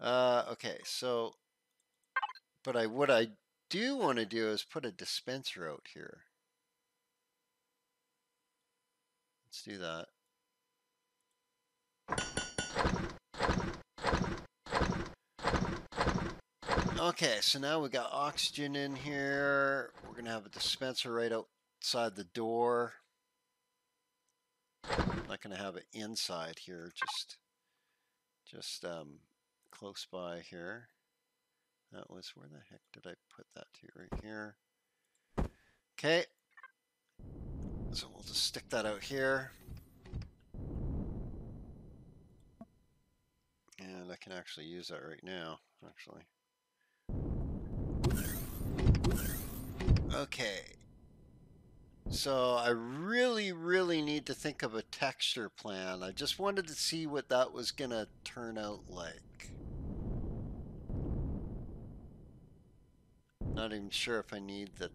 Uh, okay, so, but I, what I do want to do is put a dispenser out here. Let's do that. Okay, so now we got oxygen in here. We're going to have a dispenser right outside the door. I'm not going to have it inside here, just just um, close by here. That was, where the heck did I put that to right here? Okay. So we'll just stick that out here. And I can actually use that right now, actually. Okay. So I really, really need to think of a texture plan. I just wanted to see what that was going to turn out like. Not even sure if I need the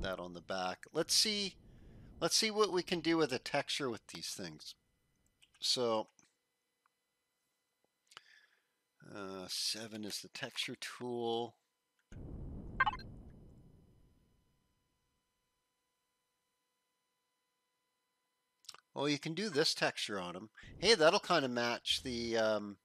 that on the back. Let's see. Let's see what we can do with a texture with these things. So uh, seven is the texture tool. Oh, you can do this texture on them. Hey, that'll kind of match the... Um...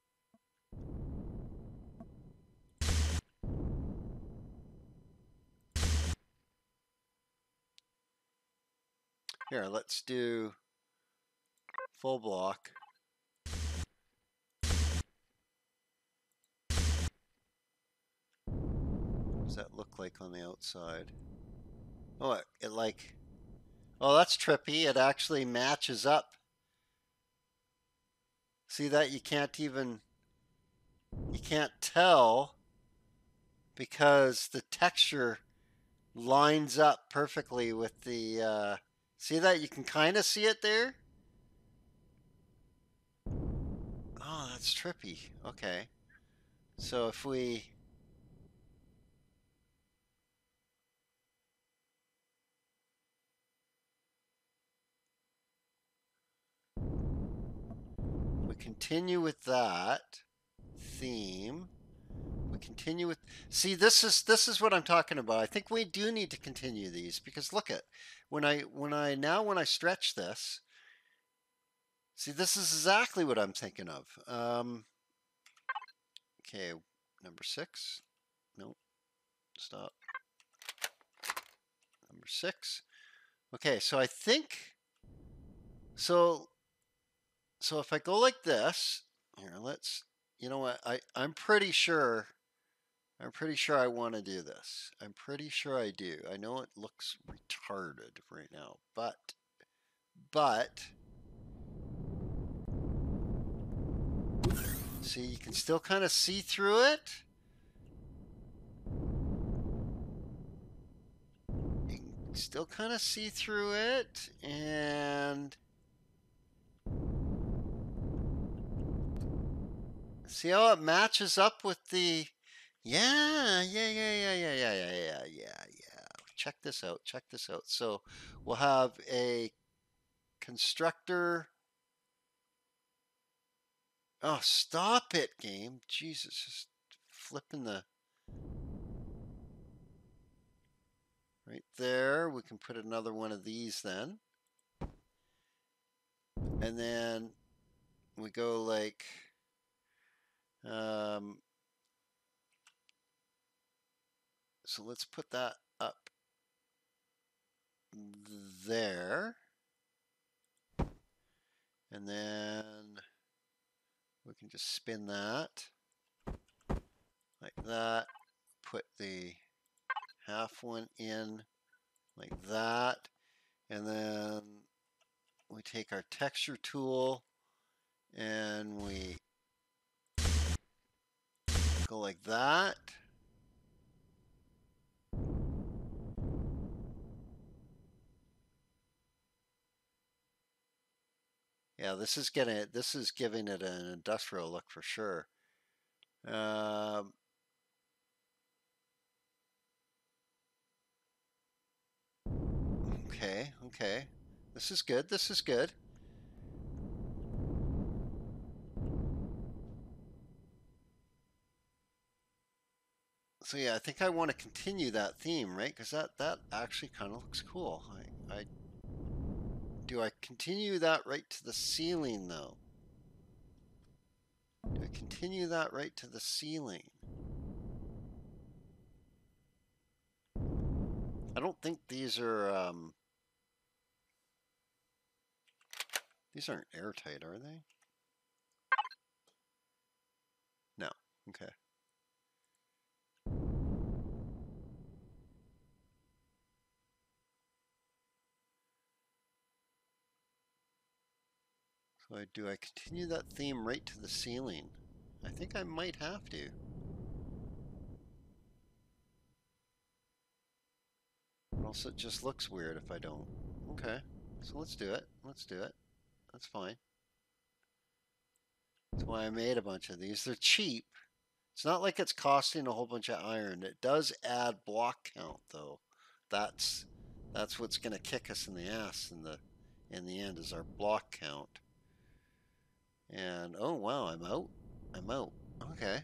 Here, let's do full block. What does that look like on the outside? Oh, it, it like, oh, that's trippy. It actually matches up. See that? You can't even, you can't tell because the texture lines up perfectly with the, uh, see that? You can kind of see it there. Oh, that's trippy. Okay. So if we, continue with that theme. We continue with, see, this is, this is what I'm talking about. I think we do need to continue these because look at, when I, when I, now when I stretch this, see, this is exactly what I'm thinking of. Um, okay, number six. Nope, stop. Number six. Okay, so I think, so, so if I go like this, here, let's, you know what, I, I'm pretty sure, I'm pretty sure I want to do this. I'm pretty sure I do. I know it looks retarded right now, but, but, see, you can still kind of see through it. You can still kind of see through it, and See how it matches up with the, yeah, yeah, yeah, yeah, yeah, yeah, yeah, yeah, yeah, yeah. Check this out, check this out. So we'll have a constructor. Oh, stop it, game. Jesus, just flipping the, right there. We can put another one of these then. And then we go like, um, so let's put that up there. And then we can just spin that like that. Put the half one in like that. And then we take our texture tool and we Go like that. Yeah, this is it. This is giving it an industrial look for sure. Um, okay, okay. This is good. This is good. So yeah, I think I want to continue that theme, right? Because that that actually kind of looks cool. I, I do I continue that right to the ceiling though? Do I continue that right to the ceiling? I don't think these are um, these aren't airtight, are they? No. Okay. Do I continue that theme right to the ceiling? I think I might have to. Else it just looks weird if I don't. Okay, so let's do it. Let's do it. That's fine. That's why I made a bunch of these. They're cheap. It's not like it's costing a whole bunch of iron. It does add block count though. That's that's what's going to kick us in the ass in the in the end is our block count. And, oh wow, I'm out. I'm out. Okay.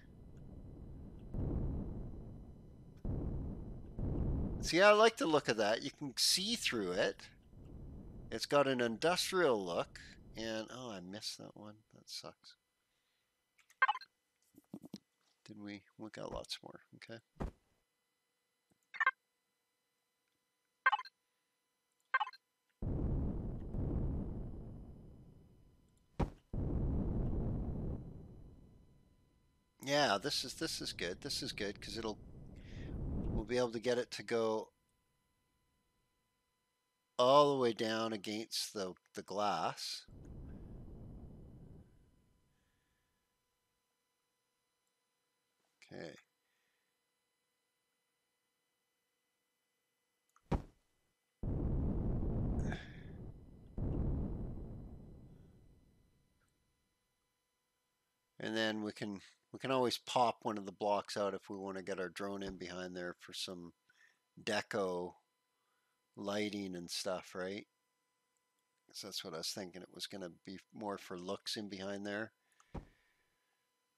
See, I like the look of that. You can see through it. It's got an industrial look. And, oh, I missed that one. That sucks. Did we? We got lots more. Okay. Yeah, this is this is good. This is good because it'll we'll be able to get it to go all the way down against the, the glass. Okay. And then we can we can always pop one of the blocks out if we want to get our drone in behind there for some deco lighting and stuff, right? So that's what I was thinking. It was going to be more for looks in behind there.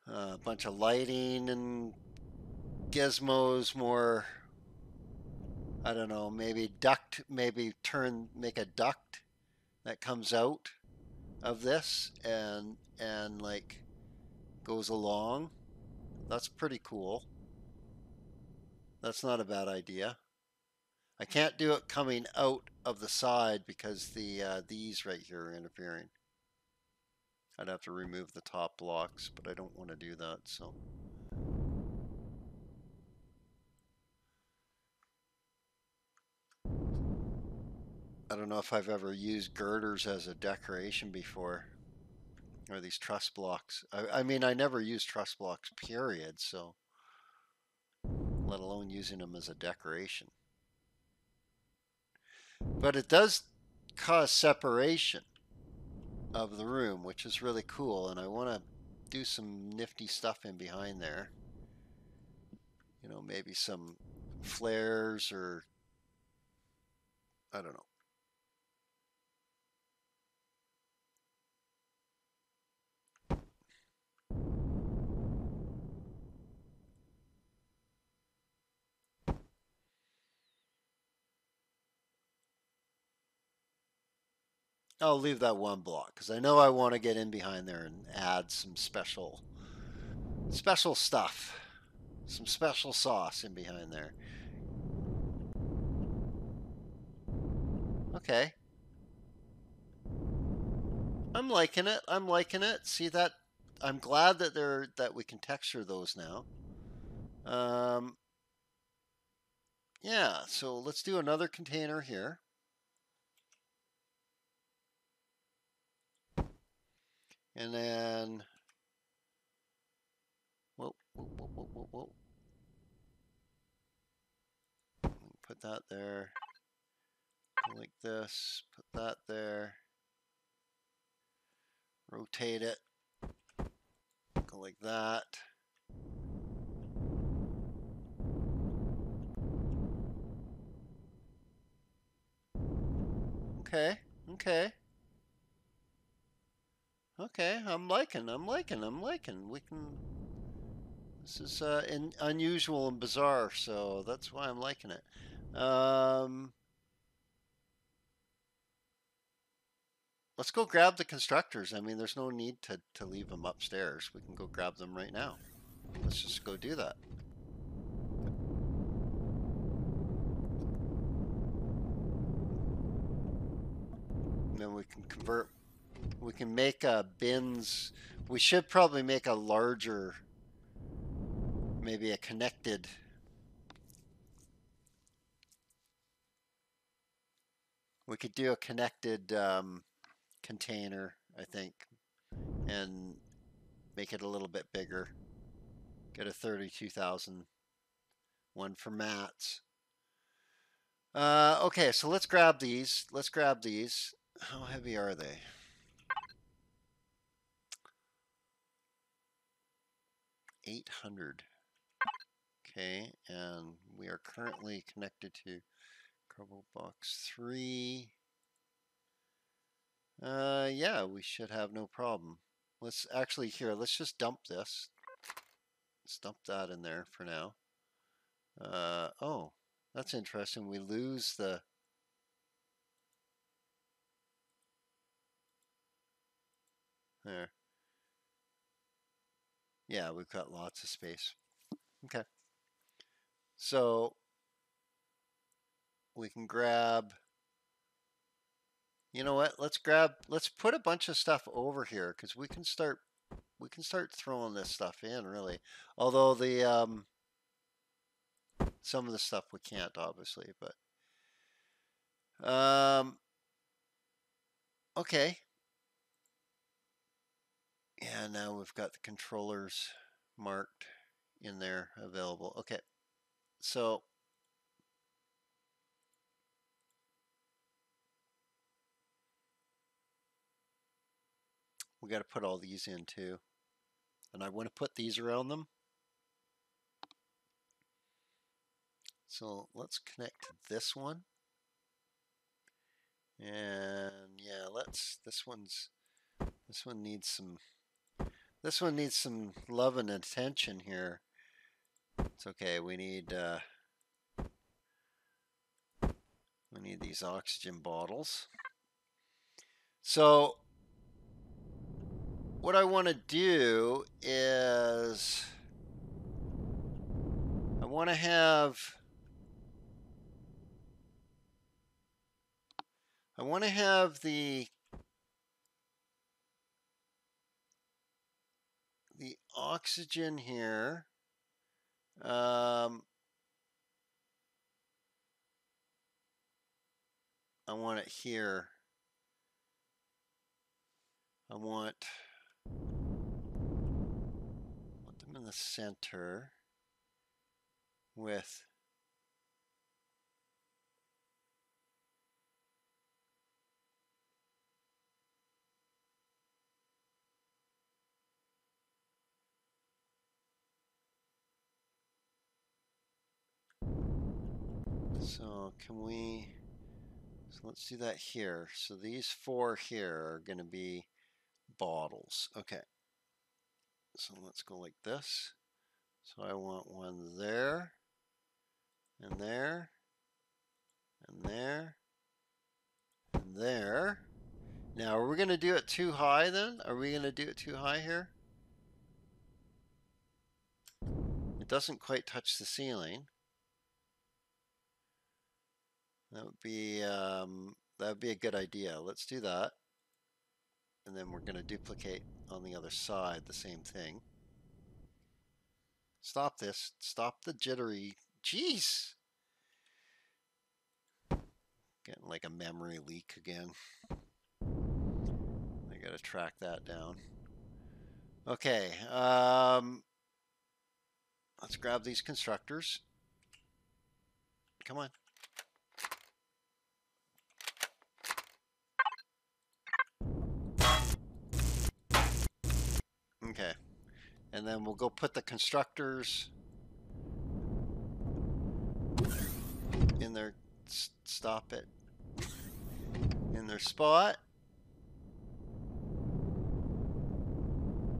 Uh, a bunch of lighting and gizmos, more, I don't know, maybe duct, maybe turn, make a duct that comes out of this and, and like goes along. That's pretty cool. That's not a bad idea. I can't do it coming out of the side because the uh, these right here are interfering. I'd have to remove the top blocks, but I don't want to do that, so. I don't know if I've ever used girders as a decoration before, or these truss blocks. I, I mean, I never use truss blocks, period, so let alone using them as a decoration. But it does cause separation of the room, which is really cool. And I want to do some nifty stuff in behind there. You know, maybe some flares or I don't know. I'll leave that one block because I know I want to get in behind there and add some special, special stuff, some special sauce in behind there. Okay. I'm liking it. I'm liking it. See that? I'm glad that they're that we can texture those now. Um, yeah. So let's do another container here. And then, whoa, whoa, whoa, whoa, whoa, whoa. Put that there, like this, put that there, rotate it, go like that. Okay, okay. Okay, I'm liking, I'm liking, I'm liking. We can. This is uh, in, unusual and bizarre, so that's why I'm liking it. Um, let's go grab the constructors. I mean, there's no need to, to leave them upstairs. We can go grab them right now. Let's just go do that. Then we can convert we can make a bins. We should probably make a larger, maybe a connected. We could do a connected um, container, I think, and make it a little bit bigger. Get a 32,000 one for mats. Uh, okay, so let's grab these. Let's grab these. How heavy are they? Eight hundred. Okay, and we are currently connected to Cargo Box 3. Uh, yeah, we should have no problem. Let's actually, here, let's just dump this. Let's dump that in there for now. Uh, oh, that's interesting. We lose the There. Yeah, we've got lots of space. Okay. So we can grab, you know what, let's grab, let's put a bunch of stuff over here because we can start, we can start throwing this stuff in really. Although the, um, some of the stuff we can't obviously, but, um, okay. And now we've got the controllers marked in there available. Okay, so we got to put all these in too. and I want to put these around them. So let's connect this one. And yeah, let's, this one's, this one needs some, this one needs some love and attention here. It's okay, we need, uh, we need these oxygen bottles. So what I want to do is I want to have I want to have the the oxygen here. Um, I want it here. I want want them in the center with So can we, so let's do that here. So these four here are going to be bottles. Okay. So let's go like this. So I want one there, and there, and there, and there. Now, are we going to do it too high then? Are we going to do it too high here? It doesn't quite touch the ceiling. That would be um, that would be a good idea. Let's do that. And then we're going to duplicate on the other side the same thing. Stop this. Stop the jittery. Jeez. Getting like a memory leak again. I got to track that down. Okay. Um, let's grab these constructors. Come on. Okay. And then we'll go put the constructors in their, stop it, in their spot.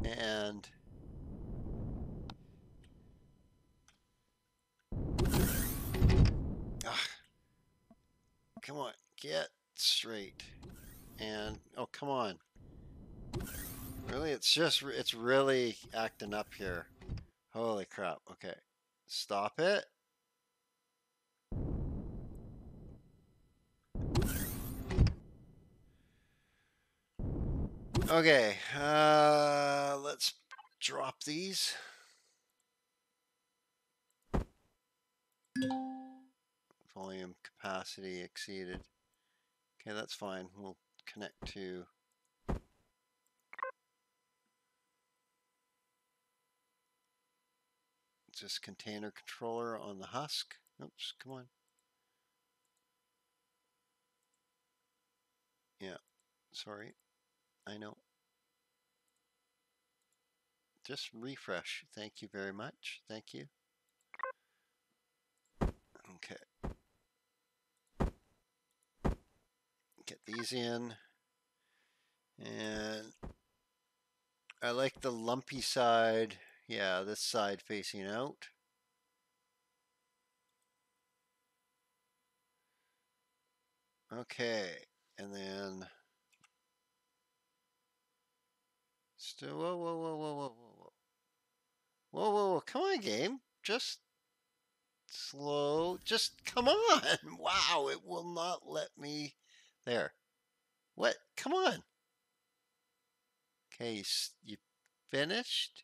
And ugh, come on, get straight. And, oh, come on. Really? It's just, it's really acting up here. Holy crap. Okay. Stop it. Okay. Uh, let's drop these. Volume capacity exceeded. Okay, that's fine. We'll connect to just container controller on the husk. Oops, come on. Yeah, sorry. I know. Just refresh. Thank you very much. Thank you. Okay. Get these in. And I like the lumpy side yeah, this side facing out. Okay, and then still whoa whoa whoa whoa whoa whoa whoa. Whoa whoa come on game. Just slow just come on. Wow it will not let me there. What? Come on. Okay you, finished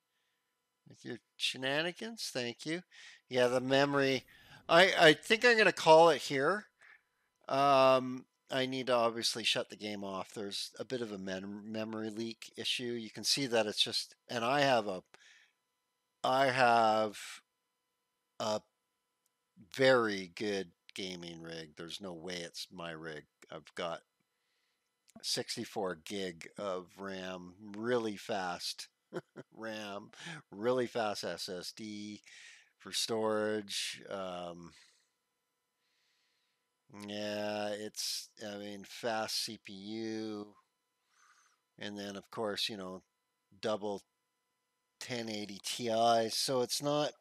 shenanigans. Thank you. Yeah, the memory. I, I think I'm going to call it here. Um, I need to obviously shut the game off. There's a bit of a mem memory leak issue. You can see that it's just, and I have a, I have a very good gaming rig. There's no way it's my rig. I've got 64 gig of RAM, really fast RAM, really fast SSD for storage. Um, yeah, it's, I mean, fast CPU. And then, of course, you know, double 1080 Ti. So it's not,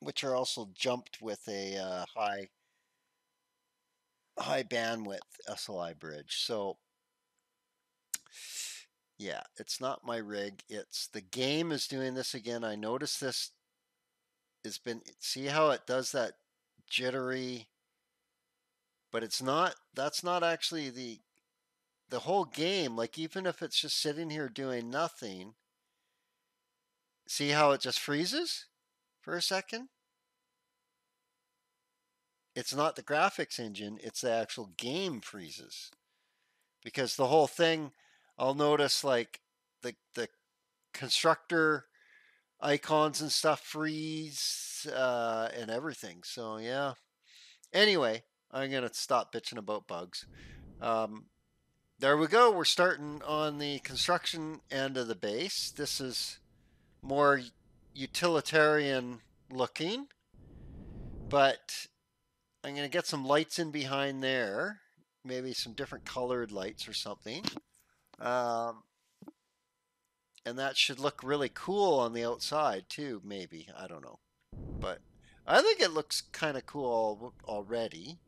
which are also jumped with a uh, high high bandwidth SLI bridge. So yeah, it's not my rig. It's the game is doing this again. I noticed this it's been see how it does that jittery but it's not that's not actually the the whole game like even if it's just sitting here doing nothing see how it just freezes for a second it's not the graphics engine it's the actual game freezes because the whole thing I'll notice like the the constructor icons and stuff freeze uh, and everything. So yeah. Anyway, I'm gonna stop bitching about bugs. Um, there we go. We're starting on the construction end of the base. This is more utilitarian looking, but I'm gonna get some lights in behind there. Maybe some different colored lights or something. Um, and that should look really cool on the outside too maybe i don't know. But i think it looks kind of cool already.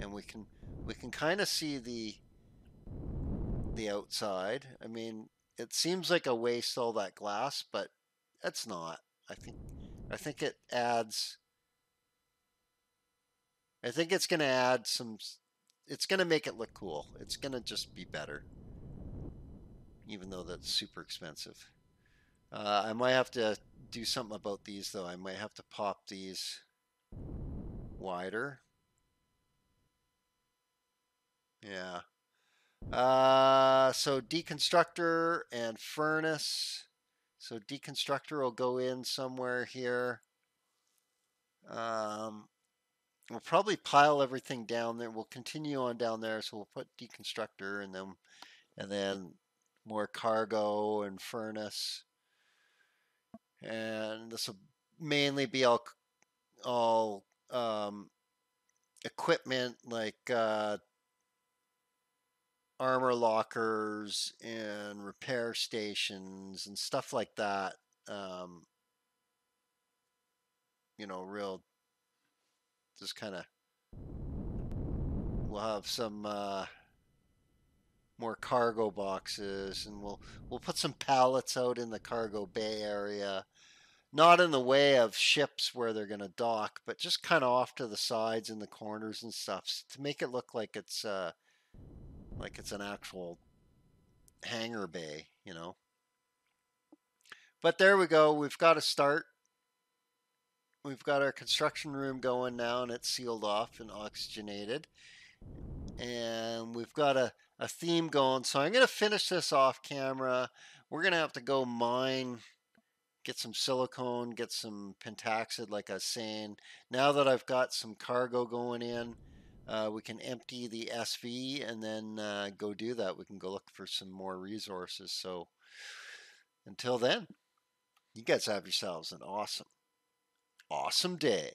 And we can we can kind of see the the outside. I mean it seems like a waste all that glass but it's not. I think i think it adds i think it's going to add some it's going to make it look cool it's going to just be better even though that's super expensive. Uh, I might have to do something about these though. I might have to pop these wider. Yeah. Uh, so deconstructor and furnace. So deconstructor will go in somewhere here. Um, we'll probably pile everything down there. We'll continue on down there. So we'll put deconstructor and then and then more cargo and furnace. And this will mainly be all, all um, equipment like uh, armor lockers and repair stations and stuff like that. Um, you know, real, just kind of, we'll have some uh, more cargo boxes and we'll we'll put some pallets out in the cargo bay area. Not in the way of ships where they're going to dock but just kind of off to the sides and the corners and stuff to make it look like it's uh like it's an actual hangar bay you know? But there we go we've got to start we've got our construction room going now and it's sealed off and oxygenated and we've got a a theme going. So I'm going to finish this off camera. We're going to have to go mine, get some silicone, get some pentaxid, like I was saying. Now that I've got some cargo going in, uh, we can empty the SV and then uh, go do that. We can go look for some more resources. So until then, you guys have yourselves an awesome, awesome day.